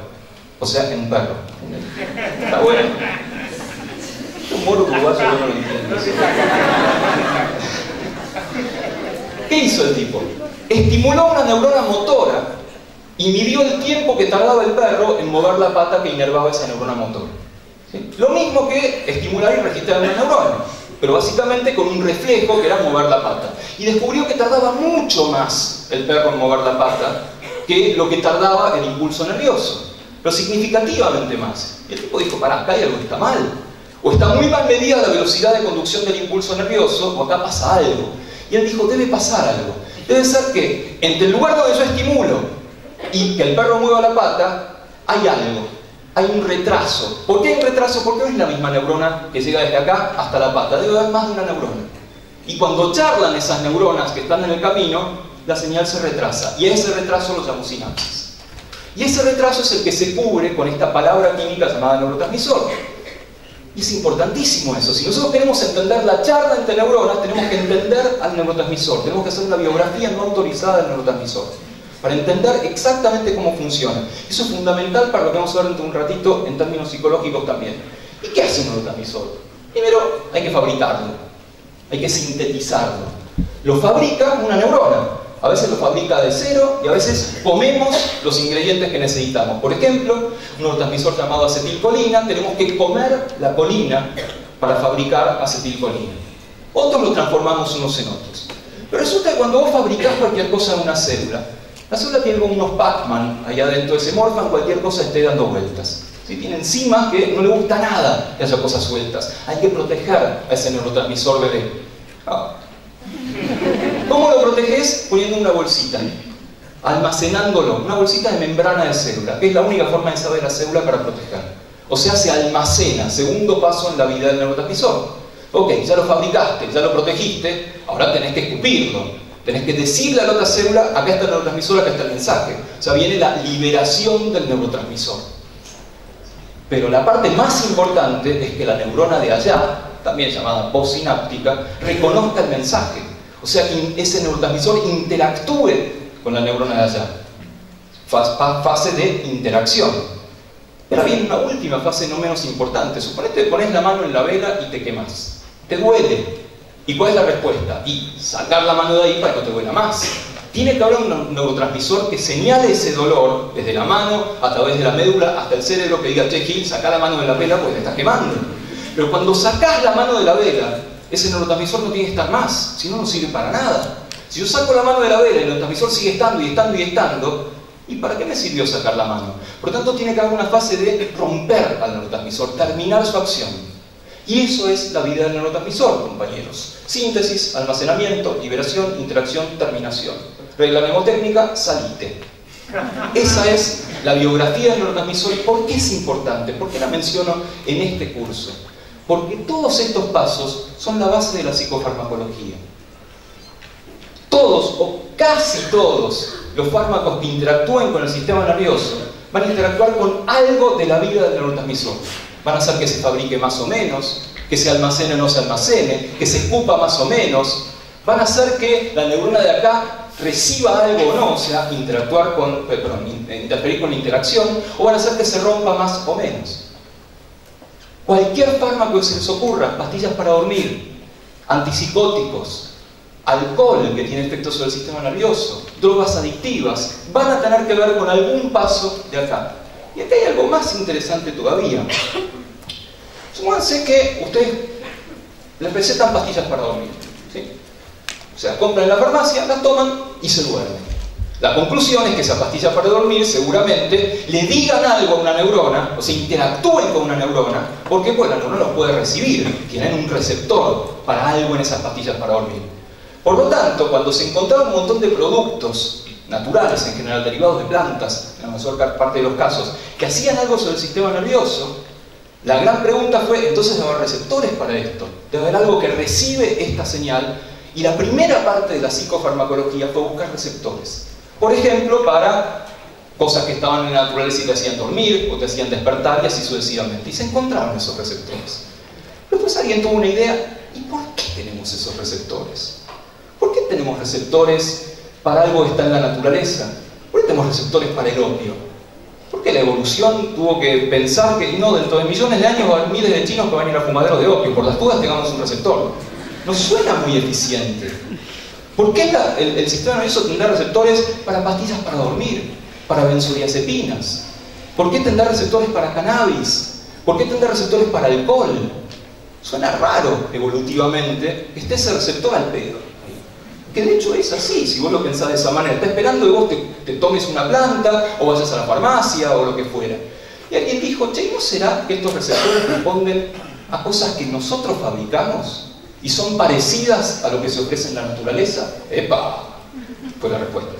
O sea, en un perro. ¿Está bueno? Un humor uruguayo yo no lo entiendo. ¿Qué hizo el tipo? Estimuló una neurona motora y midió el tiempo que tardaba el perro en mover la pata que inervaba esa neurona motora. Lo mismo que estimular y registrar una neurona, pero básicamente con un reflejo que era mover la pata. Y descubrió que tardaba mucho más el perro en mover la pata que lo que tardaba el impulso nervioso, pero significativamente más. Y el tipo dijo, pará, acá hay algo que está mal. O está muy mal medida la velocidad de conducción del impulso nervioso, o acá pasa algo. Y él dijo, debe pasar algo. Debe ser que entre el lugar donde yo estimulo y que el perro mueva la pata, hay algo hay un retraso. ¿Por qué hay un retraso? Porque no es la misma neurona que llega desde acá hasta la pata, debe haber más de una neurona. Y cuando charlan esas neuronas que están en el camino, la señal se retrasa. Y ese retraso lo llamamos sinapsis. Y ese retraso es el que se cubre con esta palabra química llamada neurotransmisor. Y es importantísimo eso. Si nosotros queremos entender la charla entre neuronas, tenemos que entender al neurotransmisor. Tenemos que hacer una biografía no autorizada del neurotransmisor para entender exactamente cómo funciona. Eso es fundamental para lo que vamos a ver dentro de un ratito en términos psicológicos también. ¿Y qué hace un neurotransmisor? Primero, hay que fabricarlo, hay que sintetizarlo. Lo fabrica una neurona. A veces lo fabrica de cero y a veces comemos los ingredientes que necesitamos. Por ejemplo, un neurotransmisor llamado acetilcolina, tenemos que comer la colina para fabricar acetilcolina. Otros lo transformamos unos en otros. Pero resulta que cuando vos fabricás cualquier cosa en una célula, la célula tiene como unos Pac-Man allá dentro, se morfan, cualquier cosa esté dando vueltas. ¿Sí? Tiene enzimas que no le gusta nada que haya cosas sueltas. Hay que proteger a ese neurotransmisor bebé. Ah. ¿Cómo lo proteges? Poniendo una bolsita, almacenándolo, una bolsita de membrana de célula, que es la única forma de saber la célula para proteger. O sea, se almacena, segundo paso en la vida del neurotransmisor. Ok, ya lo fabricaste, ya lo protegiste, ahora tenés que escupirlo, Tenés que decirle a la otra célula, acá está el neurotransmisor, acá está el mensaje. O sea, viene la liberación del neurotransmisor. Pero la parte más importante es que la neurona de allá, también llamada postsináptica, reconozca el mensaje. O sea, que ese neurotransmisor interactúe con la neurona de allá. Fase de interacción. Pero bien, una última fase no menos importante. Suponete que pones la mano en la vela y te quemas. Te duele. ¿Y cuál es la respuesta? Y sacar la mano de ahí para que no te duela más. Tiene que haber un neurotransmisor que señale ese dolor desde la mano, a través de la médula, hasta el cerebro que diga, che Gil, saca la mano de la vela porque te estás quemando. Pero cuando sacas la mano de la vela, ese neurotransmisor no tiene que estar más, si no, no sirve para nada. Si yo saco la mano de la vela y el neurotransmisor sigue estando y estando y estando, ¿y para qué me sirvió sacar la mano? Por lo tanto, tiene que haber una fase de romper al neurotransmisor, terminar su acción. Y eso es la vida del neurotransmisor, compañeros. Síntesis, almacenamiento, liberación, interacción, terminación. Regla mnemotécnica, salite. Esa es la biografía del neurotransmisor. ¿Por qué es importante? ¿Por qué la menciono en este curso? Porque todos estos pasos son la base de la psicofarmacología. Todos o casi todos los fármacos que interactúen con el sistema nervioso van a interactuar con algo de la vida del neurotransmisor. Van a hacer que se fabrique más o menos, que se almacene o no se almacene, que se escupa más o menos. Van a hacer que la neurona de acá reciba algo o no, o sea, interactuar con, eh, perdón, interferir con la interacción, o van a hacer que se rompa más o menos. Cualquier fármaco que se les ocurra, pastillas para dormir, antipsicóticos, alcohol que tiene efectos sobre el sistema nervioso, drogas adictivas, van a tener que ver con algún paso de acá. Y acá hay algo más interesante todavía. Supónganse que ustedes les presentan pastillas para dormir. ¿sí? O sea, compran en la farmacia, las toman y se duermen. La conclusión es que esa pastilla para dormir seguramente le digan algo a una neurona, o sea, interactúen con una neurona, porque pues, la neurona lo puede recibir, tienen un receptor para algo en esas pastillas para dormir. Por lo tanto, cuando se encontraron un montón de productos naturales, en general derivados de plantas, en la mayor parte de los casos, que hacían algo sobre el sistema nervioso, la gran pregunta fue, entonces debe haber receptores para esto, debe haber algo que recibe esta señal y la primera parte de la psicofarmacología fue buscar receptores. Por ejemplo, para cosas que estaban en la naturaleza y te hacían dormir o te hacían despertar y así sucesivamente. Y se encontraron esos receptores. Después alguien tuvo una idea, ¿y por qué tenemos esos receptores? ¿Por qué tenemos receptores para algo está en la naturaleza? ¿Por qué tenemos receptores para el opio? ¿Por qué la evolución tuvo que pensar que no, dentro de millones de años va a miles de chinos que van a ir a fumaderos de opio? Por las dudas tengamos un receptor no suena muy eficiente. ¿Por qué el, sistema nervioso tendrá receptores para pastillas para dormir, para benzodiazepinas? ¿Por qué tendrá receptores para cannabis? ¿Por qué tendrá receptores para alcohol? Suena raro evolutivamente que esté ese receptor al pedo. Que de hecho es así, si vos lo pensás de esa manera. Está esperando que vos te, tomes una planta o vayas a la farmacia o lo que fuera. Y alguien dijo, che, ¿no será que estos receptores responden a cosas que nosotros fabricamos? y son parecidas a lo que se ofrece en la naturaleza, ¡epa! Fue la respuesta.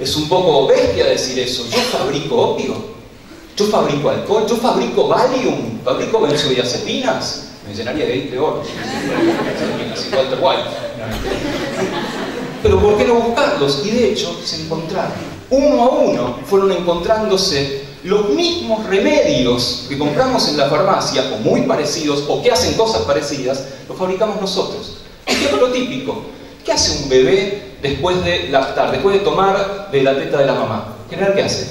Es un poco bestia decir eso. Yo fabrico opio, yo fabrico alcohol, yo fabrico Valium, fabrico benzodiazepinas. Me llenaría de, de oro. Pero ¿por qué no buscarlos? Y de hecho se encontraron. Uno a uno fueron encontrándose los mismos remedios que compramos en la farmacia, o muy parecidos, o que hacen cosas parecidas, los fabricamos nosotros. Ejemplo típico, ¿qué hace un bebé después de lactar, después de tomar de la teta de la mamá? general, ¿qué hace?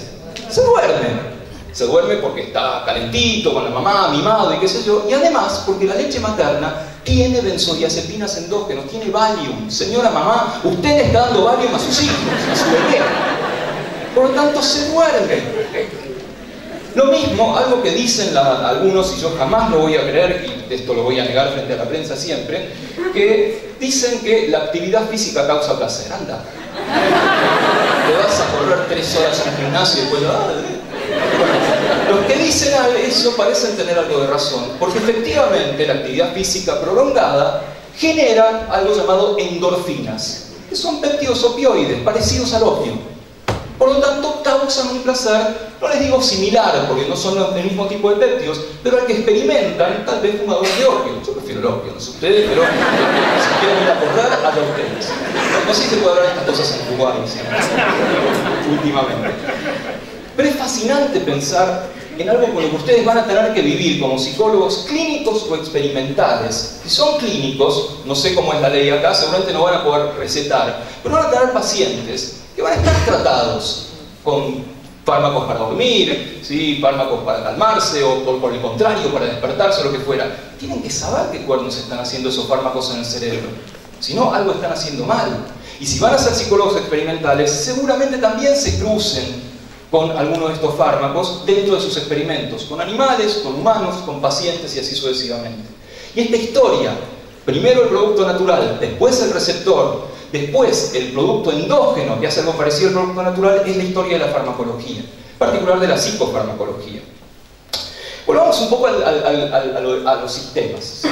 Se duerme. Se duerme porque está calentito con la mamá, mimado y qué sé yo, y además porque la leche materna tiene benzodiazepinas endógenos, tiene Valium. Señora mamá, usted está dando Valium a sus hijos, a su bebé. Por lo tanto, se duerme. Lo mismo, algo que dicen algunos, y yo jamás lo voy a creer, y esto lo voy a negar frente a la prensa siempre, que dicen que la actividad física causa placer. Anda. Te vas a correr tres horas el gimnasio y después dicen eso parecen tener algo de razón, porque efectivamente la actividad física prolongada genera algo llamado endorfinas, que son péptidos opioides, parecidos al opio. Por lo tanto, causan un placer, no les digo similar, porque no son el mismo tipo de péptidos, pero al que experimentan, tal vez fumadores de opio. Yo prefiero el opio, no sé ustedes, pero si quieren ir a correr, allá ustedes. No, sé si se puede hablar de estas cosas en Uruguay, últimamente. Pero es fascinante pensar en algo con lo que ustedes van a tener que vivir como psicólogos clínicos o experimentales. Si son clínicos, no sé cómo es la ley acá, seguramente no van a poder recetar, pero van a tener pacientes que van a estar tratados con fármacos para dormir, ¿sí? fármacos para calmarse o por, el contrario, para despertarse o lo que fuera. Tienen que saber qué cuernos están haciendo esos fármacos en el cerebro. Si no, algo están haciendo mal. Y si van a ser psicólogos experimentales, seguramente también se crucen con alguno de estos fármacos dentro de sus experimentos, con animales, con humanos, con pacientes y así sucesivamente. Y esta historia, primero el producto natural, después el receptor, después el producto endógeno, que hace algo parecido al producto natural, es la historia de la farmacología, en particular de la psicofarmacología. Volvamos un poco a los sistemas.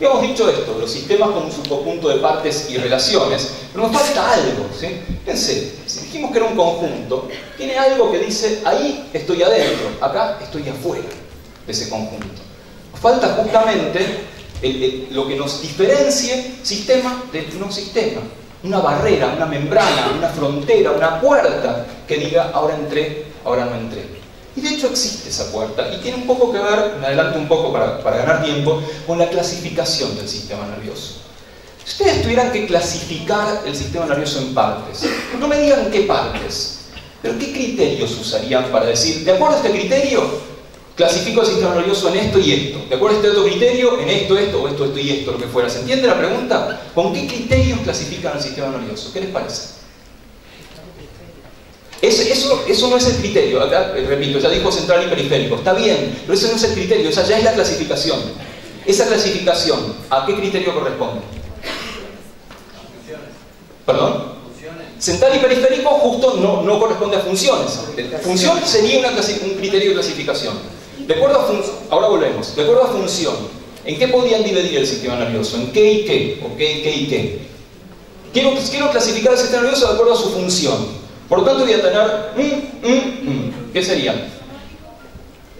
Hemos dicho esto, los sistemas como un subconjunto de partes y relaciones, pero nos falta algo. ¿sí? Fíjense, si dijimos que era un conjunto, tiene algo que dice, ahí estoy adentro, acá estoy afuera de ese conjunto. Nos falta justamente lo que nos diferencie sistema de no sistema. Una barrera, una membrana, una frontera, una puerta que diga, ahora entré, ahora no entré. Y de hecho existe esa puerta y tiene un poco que ver, me adelanto un poco para, ganar tiempo, con la clasificación del sistema nervioso. Si ustedes tuvieran que clasificar el sistema nervioso en partes, no me digan qué partes, pero qué criterios usarían para decir, de acuerdo a este criterio, clasifico el sistema nervioso en esto y esto, de acuerdo a este otro criterio, en esto, esto, o esto, esto y esto, lo que fuera. ¿Se entiende la pregunta? ¿Con qué criterios clasifican el sistema nervioso? ¿Qué les parece? Eso, no es el criterio, acá eh, repito, ya dijo central y periférico, está bien, pero eso no es el criterio, esa ya es la clasificación. Esa clasificación, ¿a qué criterio corresponde? ¿Perdón? Central y periférico justo no, corresponde a funciones. Función sería un criterio de clasificación. De acuerdo a ahora volvemos. De acuerdo a función, ¿en qué podrían dividir el sistema nervioso? ¿En qué y qué? ¿O qué, qué y qué? Quiero, quiero clasificar el sistema nervioso de acuerdo a su función. Por lo tanto voy a tener mm, mm, mm. ¿Qué sería?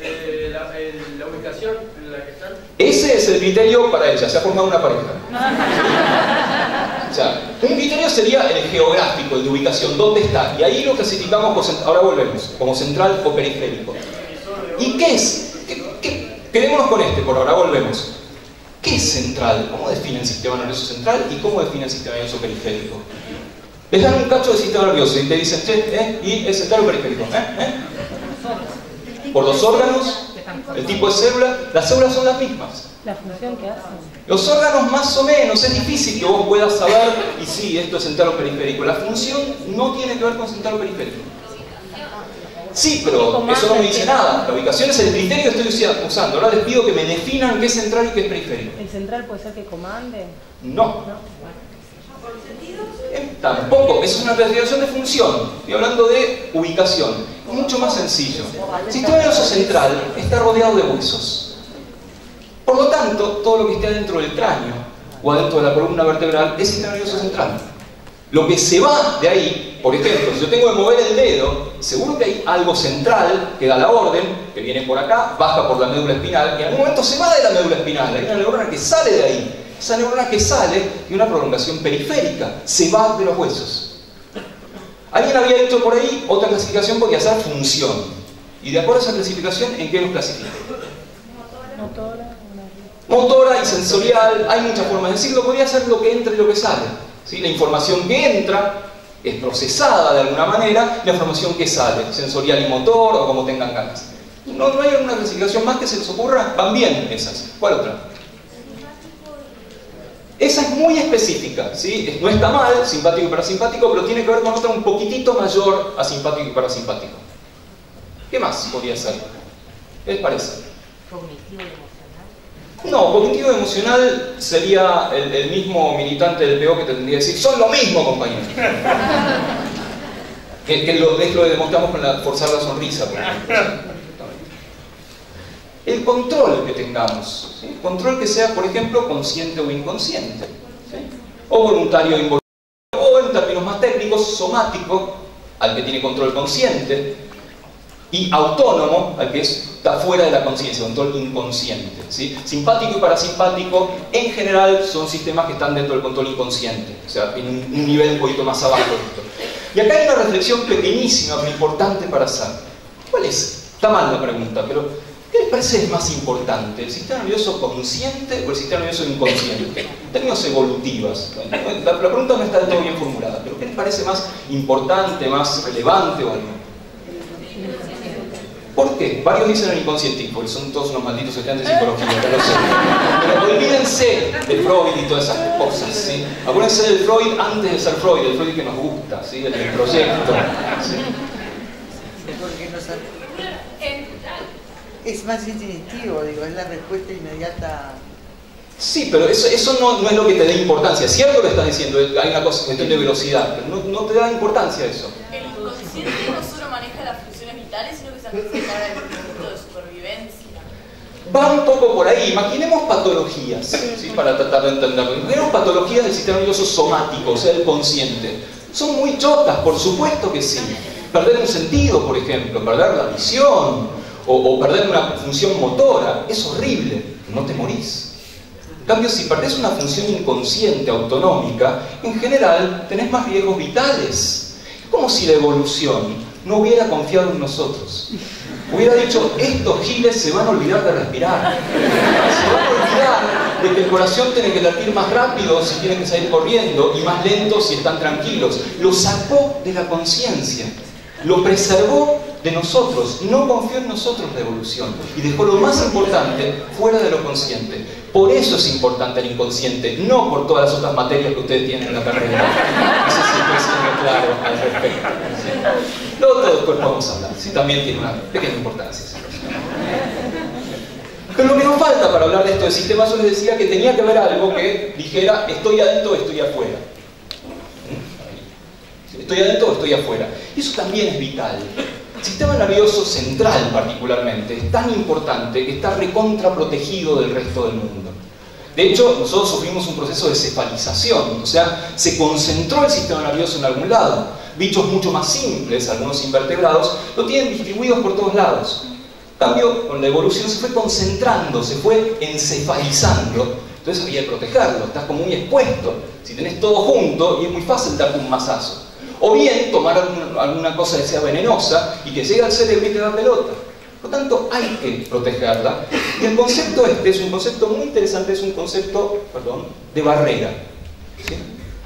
Eh, la, ubicación en la que están. Ese es el criterio para ella, se ha formado una pareja. o sea, un criterio sería el geográfico, el de ubicación, ¿dónde está? Y ahí lo clasificamos, ahora volvemos, como central o periférico. ¿Y qué es? Quedémonos con este, por ahora volvemos. ¿Qué es central? ¿Cómo define el sistema nervioso central y cómo define el sistema nervioso periférico? Les dan un cacho de sistema nervioso y te dicen, che, ¿eh? ¿y es central o periférico? ¿Eh? ¿Eh? Por los órganos, el tipo de célula, las células son las mismas. La función que hacen. Los órganos más o menos, es difícil que vos puedas saber, y sí, esto es central o periférico. La función no tiene que ver con central o periférico. Sí, pero eso no me dice nada. La ubicación es el criterio que estoy usando. Ahora les pido que me definan qué es central y qué es periférico. ¿El central puede ser que comande? No. ¿No? Tampoco, es una clasificación de función. Estoy hablando de ubicación. Mucho más sencillo. Sistema nervioso central está rodeado de huesos. Por lo tanto, todo lo que esté adentro del cráneo o adentro de la columna vertebral es sistema nervioso central. Lo que se va de ahí, por ejemplo, si yo tengo que mover el dedo, seguro que hay algo central que da la orden, que viene por acá, baja por la médula espinal, y en algún momento se va de la médula espinal. Hay una neurona que sale de ahí esa neurona que sale de una prolongación periférica, se va de los huesos. Alguien había dicho por ahí, otra clasificación podría ser función. Y de acuerdo a esa clasificación, ¿en qué nos clasifica? Motora. Motora y sensorial, hay muchas formas de decirlo, podría ser lo que entra y lo que sale. ¿Sí? La información que entra es procesada de alguna manera, la información que sale, sensorial y motor, o como tengan ganas. No, no hay alguna clasificación más que se les ocurra, van bien esas. ¿Cuál otra? Esa es muy específica, ¿sí? no está mal, simpático y parasimpático, pero tiene que ver con otra un poquitito mayor a simpático y parasimpático. ¿Qué más podría ser? ¿Qué les parece? Cognitivo y emocional. No, cognitivo y emocional sería el, mismo militante del PO que te tendría que decir, son lo mismo, compañero. que, lo, es lo que demostramos con la, forzar la sonrisa, por el control que tengamos. Control que sea, por ejemplo, consciente o inconsciente. O voluntario o involuntario. O en términos más técnicos, somático, al que tiene control consciente. Y autónomo, al que está fuera de la conciencia, control inconsciente. Simpático y parasimpático, en general, son sistemas que están dentro del control inconsciente. O sea, en un nivel un poquito más abajo. Y acá hay una reflexión pequeñísima, pero importante para hacer. ¿Cuál es Está mal la pregunta, pero ¿qué les parece es más importante? ¿El sistema nervioso consciente o el sistema nervioso inconsciente? En términos evolutivas. La, la pregunta no está del todo bien formulada, pero ¿qué les parece más importante, más relevante o algo? ¿Por qué? Varios dicen el inconsciente, porque son todos unos malditos estudiantes de psicología, ya lo sé. Pero olvídense de Freud y todas esas cosas, ¿sí? Acuérdense del Freud antes de ser Freud, el Freud que nos gusta, ¿sí? El del proyecto. ¿sí? Porque no sabe- Es más instintivo, digo, es la respuesta inmediata. Sí, pero eso, eso no, no es lo que te dé importancia. Cierto lo estás diciendo, hay una cosa, cuestión de velocidad, pero no, no te da importancia eso. El inconsciente no solo maneja las funciones vitales, sino que se encarga del instinto de supervivencia. Va un poco por ahí. Imaginemos patologías, ¿sí? para tratar de entenderlo. Imaginemos patologías del sistema nervioso somático, o sea, del consciente. Son muy chotas, por supuesto que sí. Perder un sentido, por ejemplo, perder la visión, o, perder una función motora, es horrible, no te morís. En cambio, si perdés una función inconsciente, autonómica, en general tenés más riesgos vitales. Es como si la evolución no hubiera confiado en nosotros. Hubiera dicho, estos giles se van a olvidar de respirar. Se van a olvidar de que el corazón tiene que latir más rápido si tienen que salir corriendo y más lento si están tranquilos. Lo sacó de la conciencia. Lo preservó de nosotros. No confió en nosotros la evolución. Y dejó lo más importante fuera de lo consciente. Por eso es importante el inconsciente, no por todas las otras materias que ustedes tienen en la carrera. Siempre es muy claro al respecto. ¿sí? Luego todo después vamos a hablar. Sí, también tiene una pequeña importancia. Pero lo que nos falta para hablar de esto de sistemas, yo les decía que tenía que haber algo que dijera estoy adentro o estoy afuera. ¿Mm? Estoy adentro o estoy afuera. Eso también es vital. El sistema nervioso central particularmente es tan importante que está recontra protegido del resto del mundo. De hecho, nosotros sufrimos un proceso de cefalización, o sea, se concentró el sistema nervioso en algún lado. Bichos mucho más simples, algunos invertebrados, lo tienen distribuidos por todos lados. En cambio, con la evolución se fue concentrando, se fue encefalizando. Entonces había que protegerlo, estás como muy expuesto. Si tenés todo junto, y es muy fácil darte un mazazo. O bien tomar alguna, cosa que sea venenosa y que llegue al cerebro y te da pelota. Por lo tanto, hay que protegerla. Y el concepto este es un concepto muy interesante, es un concepto, perdón, de barrera.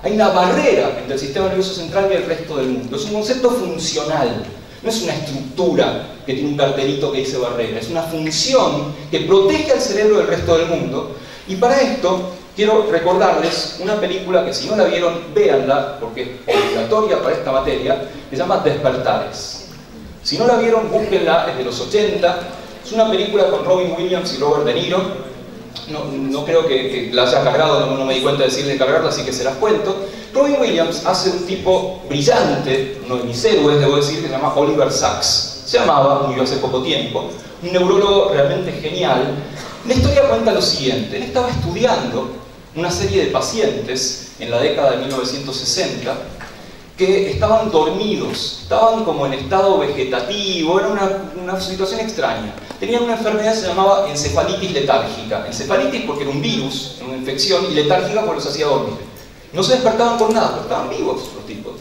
Hay una barrera entre el sistema nervioso central y el resto del mundo. Es un concepto funcional. No es una estructura que tiene un cartelito que dice barrera. Es una función que protege al cerebro del resto del mundo. Y para esto quiero recordarles una película que si no la vieron, véanla, porque es obligatoria para esta materia, se llama Despertares. Si no la vieron, búsquenla, es de los 80. Es una película con Robin Williams y Robert De Niro. No, no creo que, que la haya cargado, no, no, me di cuenta de decirle cargarla, así que se las cuento. Robin Williams hace un tipo brillante, uno de mis héroes, debo decir, que se llama Oliver Sacks. Se llamaba, murió hace poco tiempo, un neurólogo realmente genial. La historia cuenta lo siguiente, él estaba estudiando una serie de pacientes en la década de 1960 que estaban dormidos, estaban como en estado vegetativo, era una, una, situación extraña. Tenían una enfermedad que se llamaba encefalitis letárgica. Encefalitis porque era un virus, una infección, y letárgica porque los hacía dormir. No se despertaban por nada, pero estaban vivos los tipos.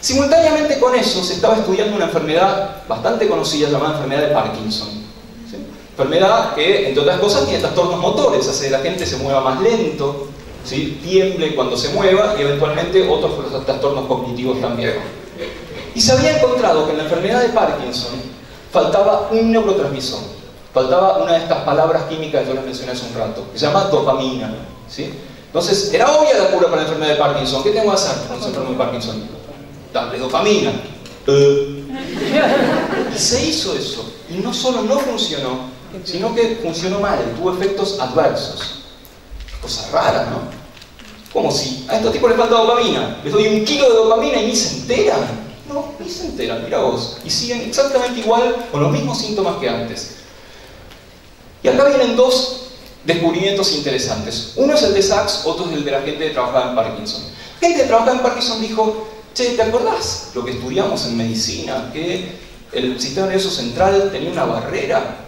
Simultáneamente con eso se estaba estudiando una enfermedad bastante conocida llamada enfermedad de Parkinson. Enfermedad que, entre otras cosas, tiene trastornos motores, hace que la gente se mueva más lento, ¿sí? tiemble cuando se mueva y eventualmente otros trastornos cognitivos también. Y se había encontrado que en la enfermedad de Parkinson faltaba un neurotransmisor, faltaba una de estas palabras químicas que yo les mencioné hace un rato, que se llama dopamina. ¿sí? Entonces, era obvia la cura para la enfermedad de Parkinson. ¿Qué tengo que hacer con ese enfermo de Parkinson? Darle dopamina. Uh. Y se hizo eso. Y no solo no funcionó, sino que funcionó mal, tuvo efectos adversos. Cosa rara, ¿no? Como si a estos tipos les falta dopamina. Les doy un kilo de dopamina y ni se enteran. No, ni se enteran, mira vos. Y siguen exactamente igual, con los mismos síntomas que antes. Y acá vienen dos descubrimientos interesantes. Uno es el de Sachs, otro es el de la gente que trabajaba en Parkinson. La gente que trabajaba en Parkinson dijo, che, ¿te acordás lo que estudiamos en medicina? Que el sistema nervioso central tenía una barrera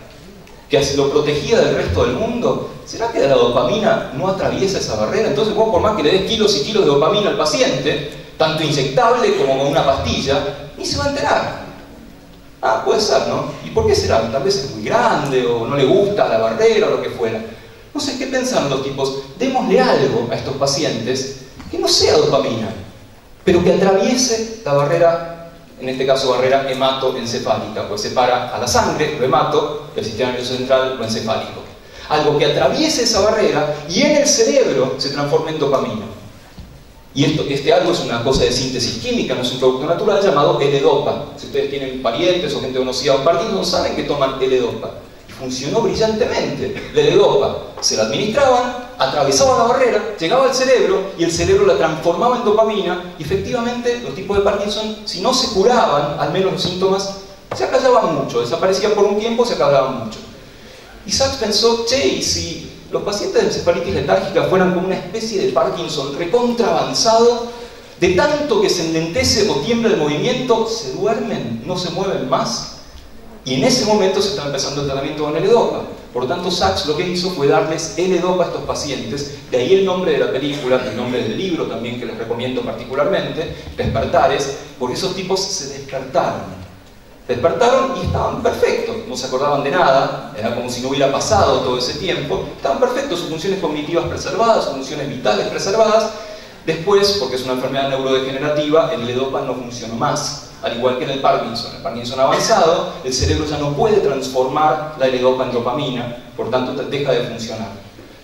que lo protegía del resto del mundo. ¿Será que la dopamina no atraviesa esa barrera? Entonces vos por más que le des kilos y kilos de dopamina al paciente, tanto inyectable como con una pastilla, ni se va a enterar. Ah, puede ser, ¿no? ¿Y por qué será? Tal vez es muy grande o no le gusta la barrera o lo que fuera. No sé, ¿qué pensaron los tipos? Démosle algo a estos pacientes que no sea dopamina, pero que atraviese la barrera, en este caso barrera hematoencefálica, pues separa a la sangre, lo hemato, del sistema nervioso central, lo encefálico. Algo que atraviese esa barrera y en el cerebro se transforme en dopamina. Y esto, este algo es una cosa de síntesis química, no es un producto natural llamado L-Dopa. Si ustedes tienen parientes o gente conocida o partidos, saben que toman L-Dopa. Funcionó brillantemente. La L-Dopa se la administraban, atravesaba la barrera, llegaba al cerebro y el cerebro la transformaba en dopamina. Y efectivamente, los tipos de Parkinson, si no se curaban, al menos los síntomas, se acallaban mucho, desaparecían por un tiempo, se acallaban mucho. Y Sachs pensó, che, y si los pacientes de encefalitis letárgica fueran como una especie de Parkinson recontra avanzado, de tanto que se enlentece o tiembla el movimiento, se duermen, no se mueven más. Y en ese momento se está empezando el tratamiento con L-Dopa. Por tanto, Sachs lo que hizo fue darles L-Dopa a estos pacientes, de ahí el nombre de la película, el nombre del libro también que les recomiendo particularmente, Despertares, porque esos tipos se despertaron. Despertaron y estaban perfectos, no se acordaban de nada, era como si no hubiera pasado todo ese tiempo, estaban perfectos, sus funciones cognitivas preservadas, sus funciones vitales preservadas. Después, porque es una enfermedad neurodegenerativa, el ledopa no funcionó más, al igual que en el Parkinson. El Parkinson avanzado, el cerebro ya no puede transformar la ledopa en dopamina, por tanto deja de funcionar.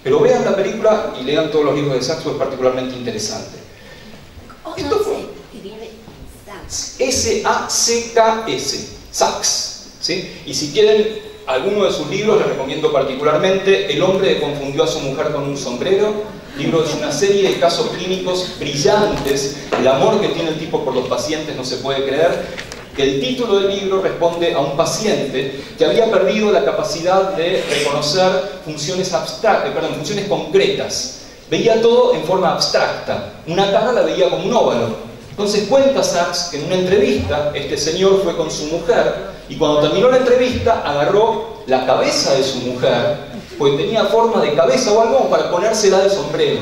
Pero vean la película y lean todos los libros de Sachs, es particularmente interesante. Esto fue S-A-C-K-S. Sachs. ¿sí? Y si quieren alguno de sus libros, les recomiendo particularmente El hombre que confundió a su mujer con un sombrero. Libro es una serie de casos clínicos brillantes. El amor que tiene el tipo por los pacientes no se puede creer. El título del libro responde a un paciente que había perdido la capacidad de reconocer funciones abstractas, perdón, funciones concretas. Veía todo en forma abstracta. Una cara la veía como un óvalo, entonces cuenta Sachs que en una entrevista este señor fue con su mujer y cuando terminó la entrevista agarró la cabeza de su mujer, pues tenía forma de cabeza o algo para ponérsela de sombrero.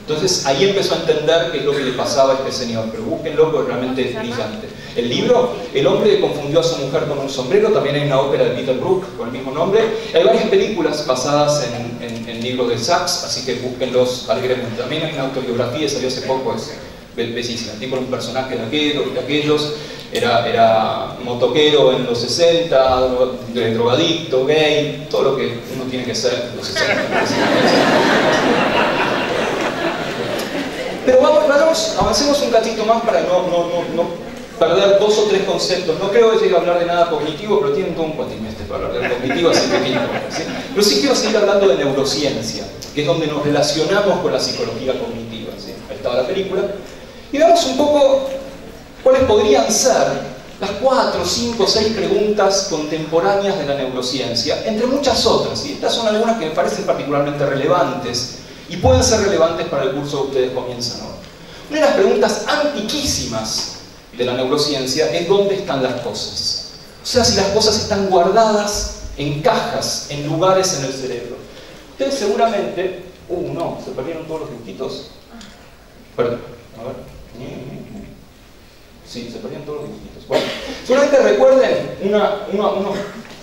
Entonces ahí empezó a entender qué es lo que le pasaba a este señor, pero búsquenlo porque realmente es brillante. El libro, El hombre que confundió a su mujer con un sombrero, también hay una ópera de Peter Brook con el mismo nombre. Hay varias películas basadas en, en, libros de Sachs, así que búsquenlos alegremente. También hay una autobiografía, salió hace poco, es bellísima. El tipo un personaje de aquellos, de aquellos era, era motoquero en los 60, drogadicto, gay, todo lo que uno tiene que ser en los 60. Pero vamos, vamos, avancemos un cachito más para no, no, no, perder dos o tres conceptos. No creo que llegue a hablar de nada cognitivo, pero tienen todo un cuatrimestre para hablar de cognitivo, así que ¿sí? Pero sí quiero seguir hablando de neurociencia, que es donde nos relacionamos con la psicología cognitiva. ¿sí? Ahí estaba la película y veamos un poco cuáles podrían ser las cuatro, cinco, seis preguntas contemporáneas de la neurociencia, entre muchas otras. Y estas son algunas que me parecen particularmente relevantes y pueden ser relevantes para el curso que ustedes comienzan hoy. Una de las preguntas antiquísimas de la neurociencia es dónde están las cosas. O sea, si las cosas están guardadas en cajas, en lugares en el cerebro. Ustedes seguramente... Uh, no, se perdieron todos los dibujitos. Perdón, a ver. Sí, se perdían todos los dibujitos. Bueno, seguramente recuerden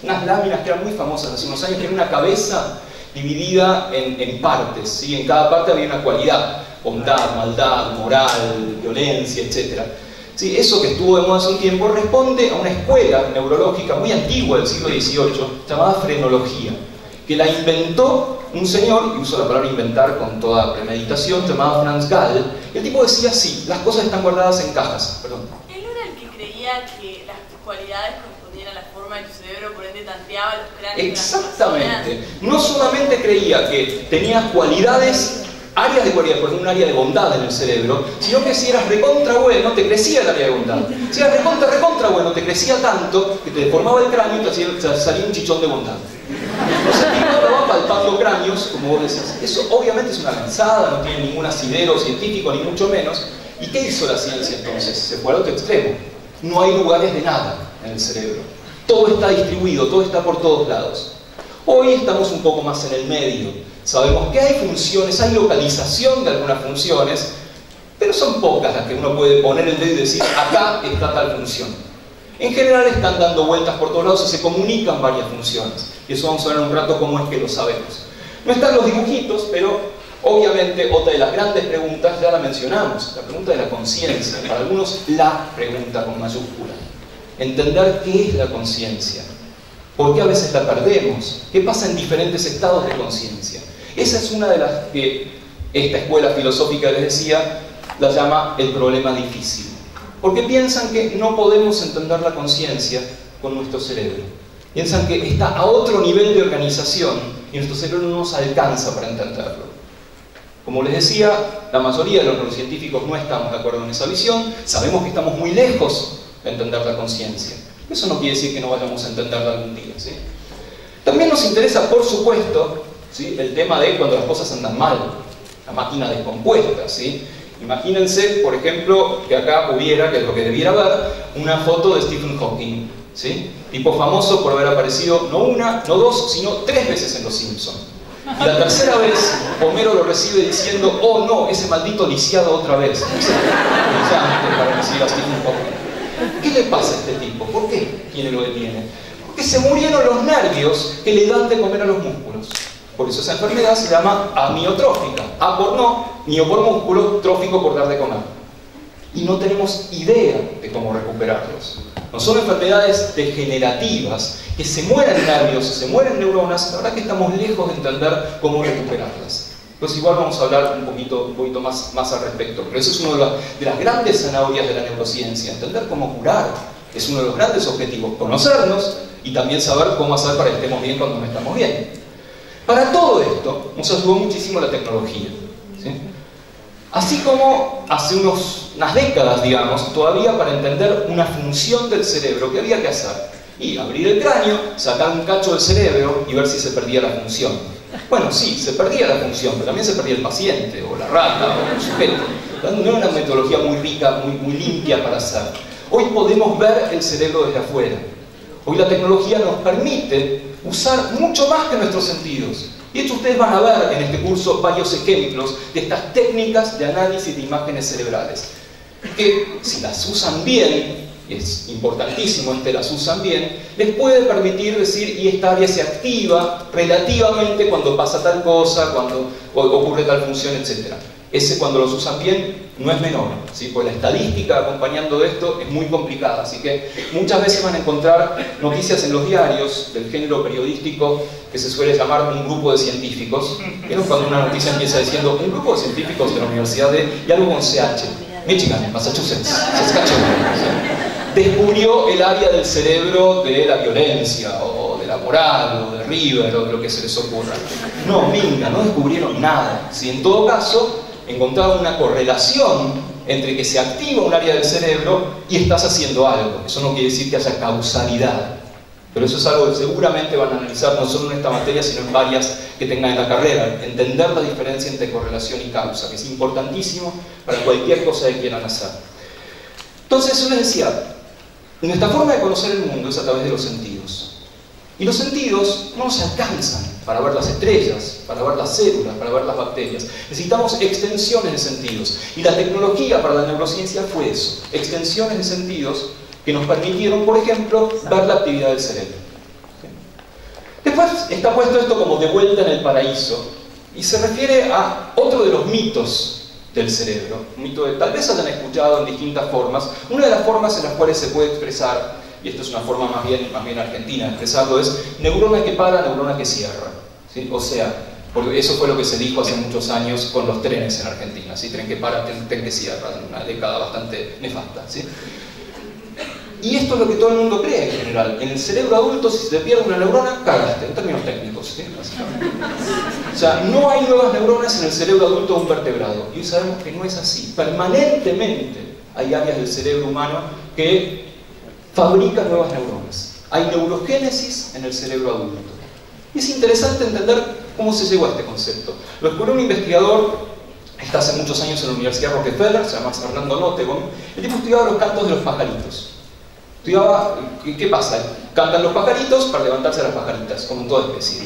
unas láminas que eran muy famosas hace unos años, que era una cabeza dividida en, partes, ¿sí? en cada parte había una cualidad, bondad, maldad, moral, violencia, etc. Sí, eso que estuvo de moda hace un tiempo responde a una escuela neurológica muy antigua del siglo XVIII llamada frenología, que la inventó un señor, y uso la palabra inventar con toda premeditación, llamado Franz Gall, el tipo decía, sí, las cosas están guardadas en cajas. Perdón. Él era el que creía que las cualidades correspondían a la forma de tu cerebro, por ende tanteaba los cráneos. Exactamente. No solamente creía que tenías cualidades áreas de cualidad, por ejemplo, un área de bondad en el cerebro, sino que si eras recontra bueno, te crecía el área de bondad. Si eras recontra, recontra bueno, te crecía tanto que te deformaba el cráneo y te salía un chichón de bondad. Entonces el tipo va palpando cráneos, como vos decís. Eso obviamente es una lanzada, no tiene ningún asidero científico, ni mucho menos. ¿Y qué hizo la ciencia entonces? Se fue al otro extremo. No hay lugares de nada en el cerebro. Todo está distribuido, todo está por todos lados. Hoy estamos un poco más en el medio. Sabemos que hay funciones, hay localización de algunas funciones, pero son pocas las que uno puede poner el dedo y decir, acá está tal función. en general están dando vueltas por todos lados y se comunican varias funciones. Y eso vamos a ver en un rato cómo es que lo sabemos. No están los dibujitos, pero obviamente otra de las grandes preguntas ya la mencionamos, la pregunta de la conciencia. Para algunos la pregunta con mayúscula. Entender qué es la conciencia. ¿Por qué a veces la perdemos? ¿Qué pasa en diferentes estados de conciencia? Esa es una de las que esta escuela filosófica les decía, la llama el problema difícil. Porque piensan que no podemos entender la conciencia con nuestro cerebro. Piensan que está a otro nivel de organización y nuestro cerebro no nos alcanza para entenderlo. Como les decía, la mayoría de los neurocientíficos no estamos de acuerdo en esa visión, sabemos que estamos muy lejos de entender la conciencia. Eso no quiere decir que no vayamos a entenderla algún día. También nos interesa, por supuesto, el tema de cuando las cosas andan mal, la máquina descompuesta. Imagínense, por ejemplo, que acá hubiera, que es lo que debiera haber, una foto de Stephen Hawking, ¿sí? tipo famoso por haber aparecido no una, no dos, sino tres veces en Los Simpsons. Y la tercera vez, Homero lo recibe diciendo, oh no, ese maldito lisiado otra vez. ¿Qué le pasa a este tipo? ¿Por qué? ¿Quién lo detiene? Porque se murieron los nervios que le dan de comer a los músculos. Por eso esa enfermedad se llama amiotrófica. A por no, mio por músculo, trófico por dar de comer. Y no tenemos idea de cómo recuperarlos. No son enfermedades degenerativas, que se mueren nervios, se mueren neuronas, la verdad que estamos lejos de entender cómo recuperarlas. Entonces igual vamos a hablar un poquito, más, al respecto. Pero eso es una de, de las grandes zanahorias de la neurociencia, entender cómo curar. Es uno de los grandes objetivos, conocernos y también saber cómo hacer para que estemos bien cuando no estamos bien. Para todo esto nos ayudó muchísimo la tecnología. Así como hace unas décadas, digamos, todavía para entender una función del cerebro, ¿qué había que hacer? Y abrir el cráneo, sacar un cacho del cerebro y ver si se perdía la función. Bueno, sí, se perdía la función, pero también se perdía el paciente, o la rata, o el sujeto. No era una metodología muy rica, muy limpia para hacer. Hoy podemos ver el cerebro desde afuera. Hoy la tecnología nos permite usar mucho más que nuestros sentidos. De hecho ustedes van a ver en este curso varios ejemplos de estas técnicas de análisis de imágenes cerebrales, que si las usan bien, es importantísimo que las usan bien, les puede permitir decir, y esta área se activa relativamente cuando pasa tal cosa, cuando ocurre tal función, etc ese cuando los usan bien no es menor, ¿sí? porque la estadística acompañando de esto es muy complicada, así que muchas veces van a encontrar noticias en los diarios del género periodístico que se suele llamar un grupo de científicos, cuando una noticia empieza diciendo un grupo de científicos de la Universidad de, y algo con CH, Michigan, Massachusetts, descubrió el área del cerebro de la violencia o de la moral o de River o de lo que se les ocurra. No, minga, no descubrieron nada. Si en todo caso encontrado una correlación entre que se activa un área del cerebro y estás haciendo algo. Eso no quiere decir que haya causalidad. Pero eso es algo que seguramente van a analizar no solo en esta materia, sino en varias que tengan en la carrera. Entender la diferencia entre correlación y causa, que es importantísimo para cualquier cosa que quieran hacer. Entonces, eso les decía, nuestra forma de conocer el mundo es a través de los sentidos. Y los sentidos no nos alcanzan para ver las estrellas, para ver las células, para ver las bacterias. Necesitamos extensiones de sentidos. Y la tecnología para la neurociencia fue eso, extensiones de sentidos que nos permitieron, por ejemplo, ver la actividad del cerebro. Después está puesto esto como de vuelta en el paraíso, y se refiere a otro de los mitos del cerebro, un mito que tal vez hayan escuchado en distintas formas. Una de las formas en las cuales se puede expresar y esto es una forma más bien, más bien argentina de expresarlo, es neurona que para, neurona que cierra. O sea, porque eso fue lo que se dijo hace muchos años con los trenes en Argentina, ¿sí? tren que para, tren, que cierra, una década bastante nefasta. ¿sí? Y esto es lo que todo el mundo cree en general. En el cerebro adulto, si se te pierde una neurona, cagaste, en términos técnicos. O sea, no hay nuevas neuronas en el cerebro adulto de un vertebrado. Y hoy sabemos que no es así. Permanentemente hay áreas del cerebro humano que fabrica nuevas neuronas. Hay neurogénesis en el cerebro adulto. Y es interesante entender cómo se llegó a este concepto. Lo descubrió un investigador, está hace muchos años en la Universidad Rockefeller, se llama Fernando Notegon. El tipo estudiaba los cantos de los pajaritos. Estudiaba, ¿qué pasa? Cantan los pajaritos para levantarse las pajaritas, como en toda especie.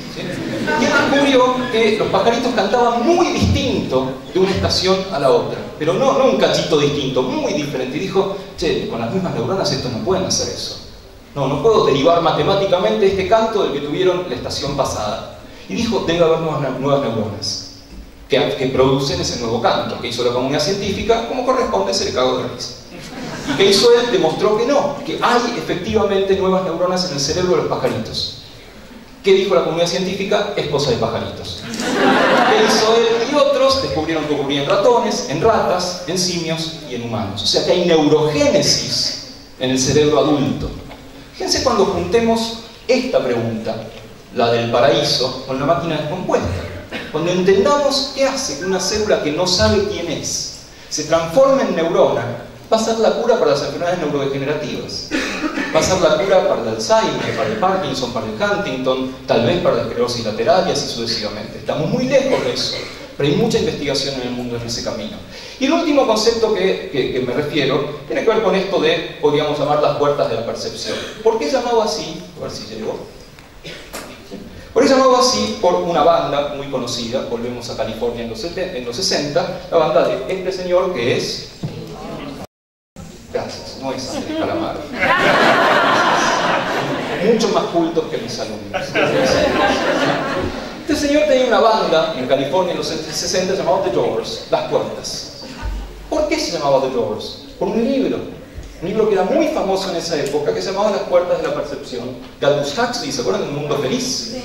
Y él descubrió que los pajaritos cantaban muy distinto de una estación a la otra. Pero no, no un cachito distinto, muy diferente. Y dijo, che, con las mismas neuronas esto no pueden hacer eso. No, no puedo derivar matemáticamente este canto del que tuvieron la estación pasada. Y dijo, debe haber nuevas, neuronas que, que, producen ese nuevo canto. que hizo la comunidad científica? Como corresponde, se le cagó de risa. ¿Y qué hizo él? Demostró que no, que hay efectivamente nuevas neuronas en el cerebro de los pajaritos. ¿Qué dijo la comunidad científica? Esposa de pajaritos. ¿Qué hizo él y otros? Descubrieron que ocurría en ratones, en ratas, en simios y en humanos. O sea que hay neurogénesis en el cerebro adulto. Fíjense cuando juntemos esta pregunta, la del paraíso, con la máquina descompuesta. Cuando entendamos qué hace una célula que no sabe quién es, se transforma en neurona, va a ser la cura para las enfermedades neurodegenerativas. Va a ser la cura para el Alzheimer, para el Parkinson, para el Huntington, tal vez para la esclerosis lateral y así sucesivamente. Estamos muy lejos de eso, pero hay mucha investigación en el mundo en ese camino. Y el último concepto que, me refiero tiene que ver con esto de, podríamos llamar, las puertas de la percepción. ¿Por qué llamado así? A ver si llegó. Por qué llamado así por una banda muy conocida, volvemos a California en los, en los 60, la banda de este señor que es Gracias, no es Andrés Calamaro. Mucho más cultos que mis alumnos. Este señor tenía una banda en California en los 60 llamada The Doors, Las Puertas. ¿Por qué se llamaba The Doors? Por un libro. Un libro que era muy famoso en esa época, que se llamaba Las Puertas de la Percepción, de Aldous Huxley, ¿se acuerdan? Un mundo feliz.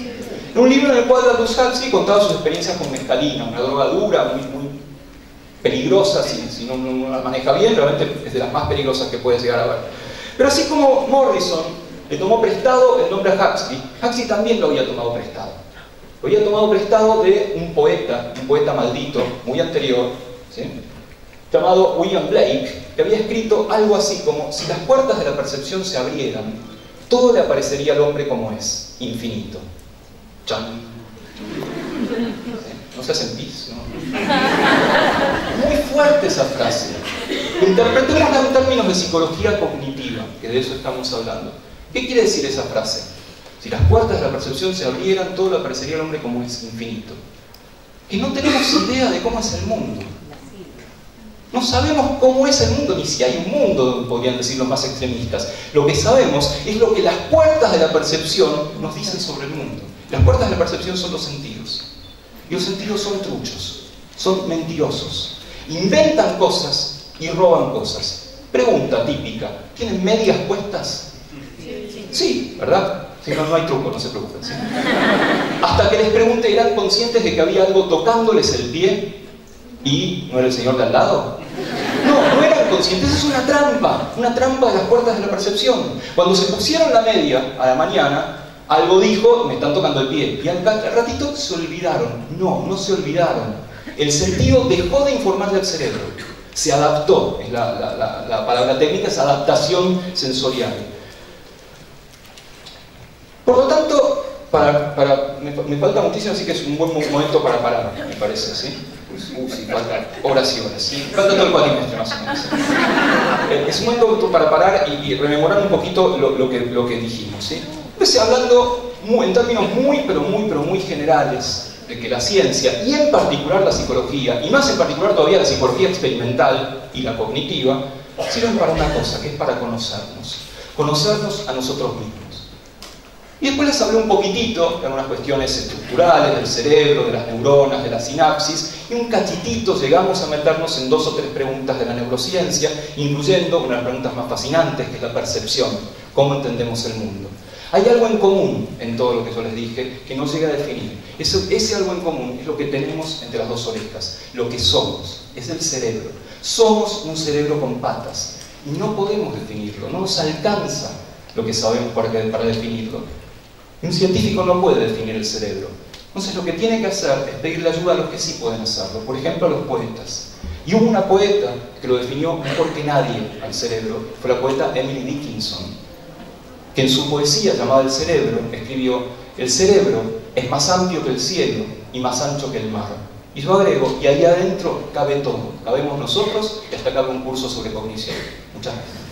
Era un libro en el cual Aldous Huxley contaba sus experiencias con mescalina, una droga dura, muy, muy peligrosa si, no, no, la maneja bien, realmente es de las más peligrosas que puedes llegar a ver. Pero así como Morrison le tomó prestado el nombre a Huxley, Huxley también lo había tomado prestado. Lo había tomado prestado de un poeta, un poeta maldito, muy anterior, llamado William Blake, que había escrito algo así como, si las puertas de la percepción se abrieran, todo le aparecería al hombre como es, infinito. Chan. No se hacen ¿no? Muy fuerte esa frase. Interpretémosla en términos de psicología cognitiva, que de eso estamos hablando. ¿Qué quiere decir esa frase? Si las puertas de la percepción se abrieran, todo le aparecería al hombre como es infinito. Que no tenemos idea de cómo es el mundo. No sabemos cómo es el mundo, ni si hay un mundo, podrían decir los más extremistas. Lo que sabemos es lo que las puertas de la percepción nos dicen sobre el mundo. Las puertas de la percepción son los sentidos. Y los sentidos son truchos, son mentirosos. Inventan cosas y roban cosas. Pregunta típica, ¿tienen medias puestas? Sí, ¿verdad? Si no, no hay truco, no se preocupen. Hasta que les pregunte, ¿eran conscientes de que había algo tocándoles el pie y no era el señor de al lado? No, no eran conscientes, es una trampa, una trampa de las puertas de la percepción. Cuando se pusieron la media a la mañana, algo dijo, me están tocando el pie. Y al ratito se olvidaron. No, no se olvidaron. El sentido dejó de informarle al cerebro. Se adaptó, es la, palabra técnica, es adaptación sensorial. Por lo tanto, para, me, falta muchísimo, así que es un buen momento para parar, me parece, ¿sí? Uh, sí, falta horas y horas, ¿sí? Falta todo el cuatrimestre más o menos. Es un momento para parar y, rememorar un poquito lo, que, lo que dijimos, ¿sí? Empecé hablando en términos muy, pero muy, pero muy generales de que la ciencia, y en particular la psicología, y más en particular todavía la psicología experimental y la cognitiva, sirven para una cosa, que es para conocernos. Conocernos a nosotros mismos. Y después les hablé un poquitito de algunas cuestiones estructurales del cerebro, de las neuronas, de la sinapsis, y un cachitito llegamos a meternos en dos o tres preguntas de la neurociencia, incluyendo una de las preguntas más fascinantes, que es la percepción, cómo entendemos el mundo. Hay algo en común en todo lo que yo les dije que no llega a definir. ese algo en común es lo que tenemos entre las dos orejas, lo que somos, es el cerebro. Somos un cerebro con patas y no podemos definirlo, no nos alcanza lo que sabemos para, para definirlo. Un científico no puede definir el cerebro. Entonces lo que tiene que hacer es pedirle ayuda a los que sí pueden hacerlo, por ejemplo a los poetas. Y hubo una poeta que lo definió mejor que nadie al cerebro, fue la poeta Emily Dickinson que en su poesía llamada El cerebro escribió, el cerebro es más amplio que el cielo y más ancho que el mar. Y yo agrego, y ahí adentro cabe todo, cabemos nosotros y hasta cabe un curso sobre cognición. Muchas gracias.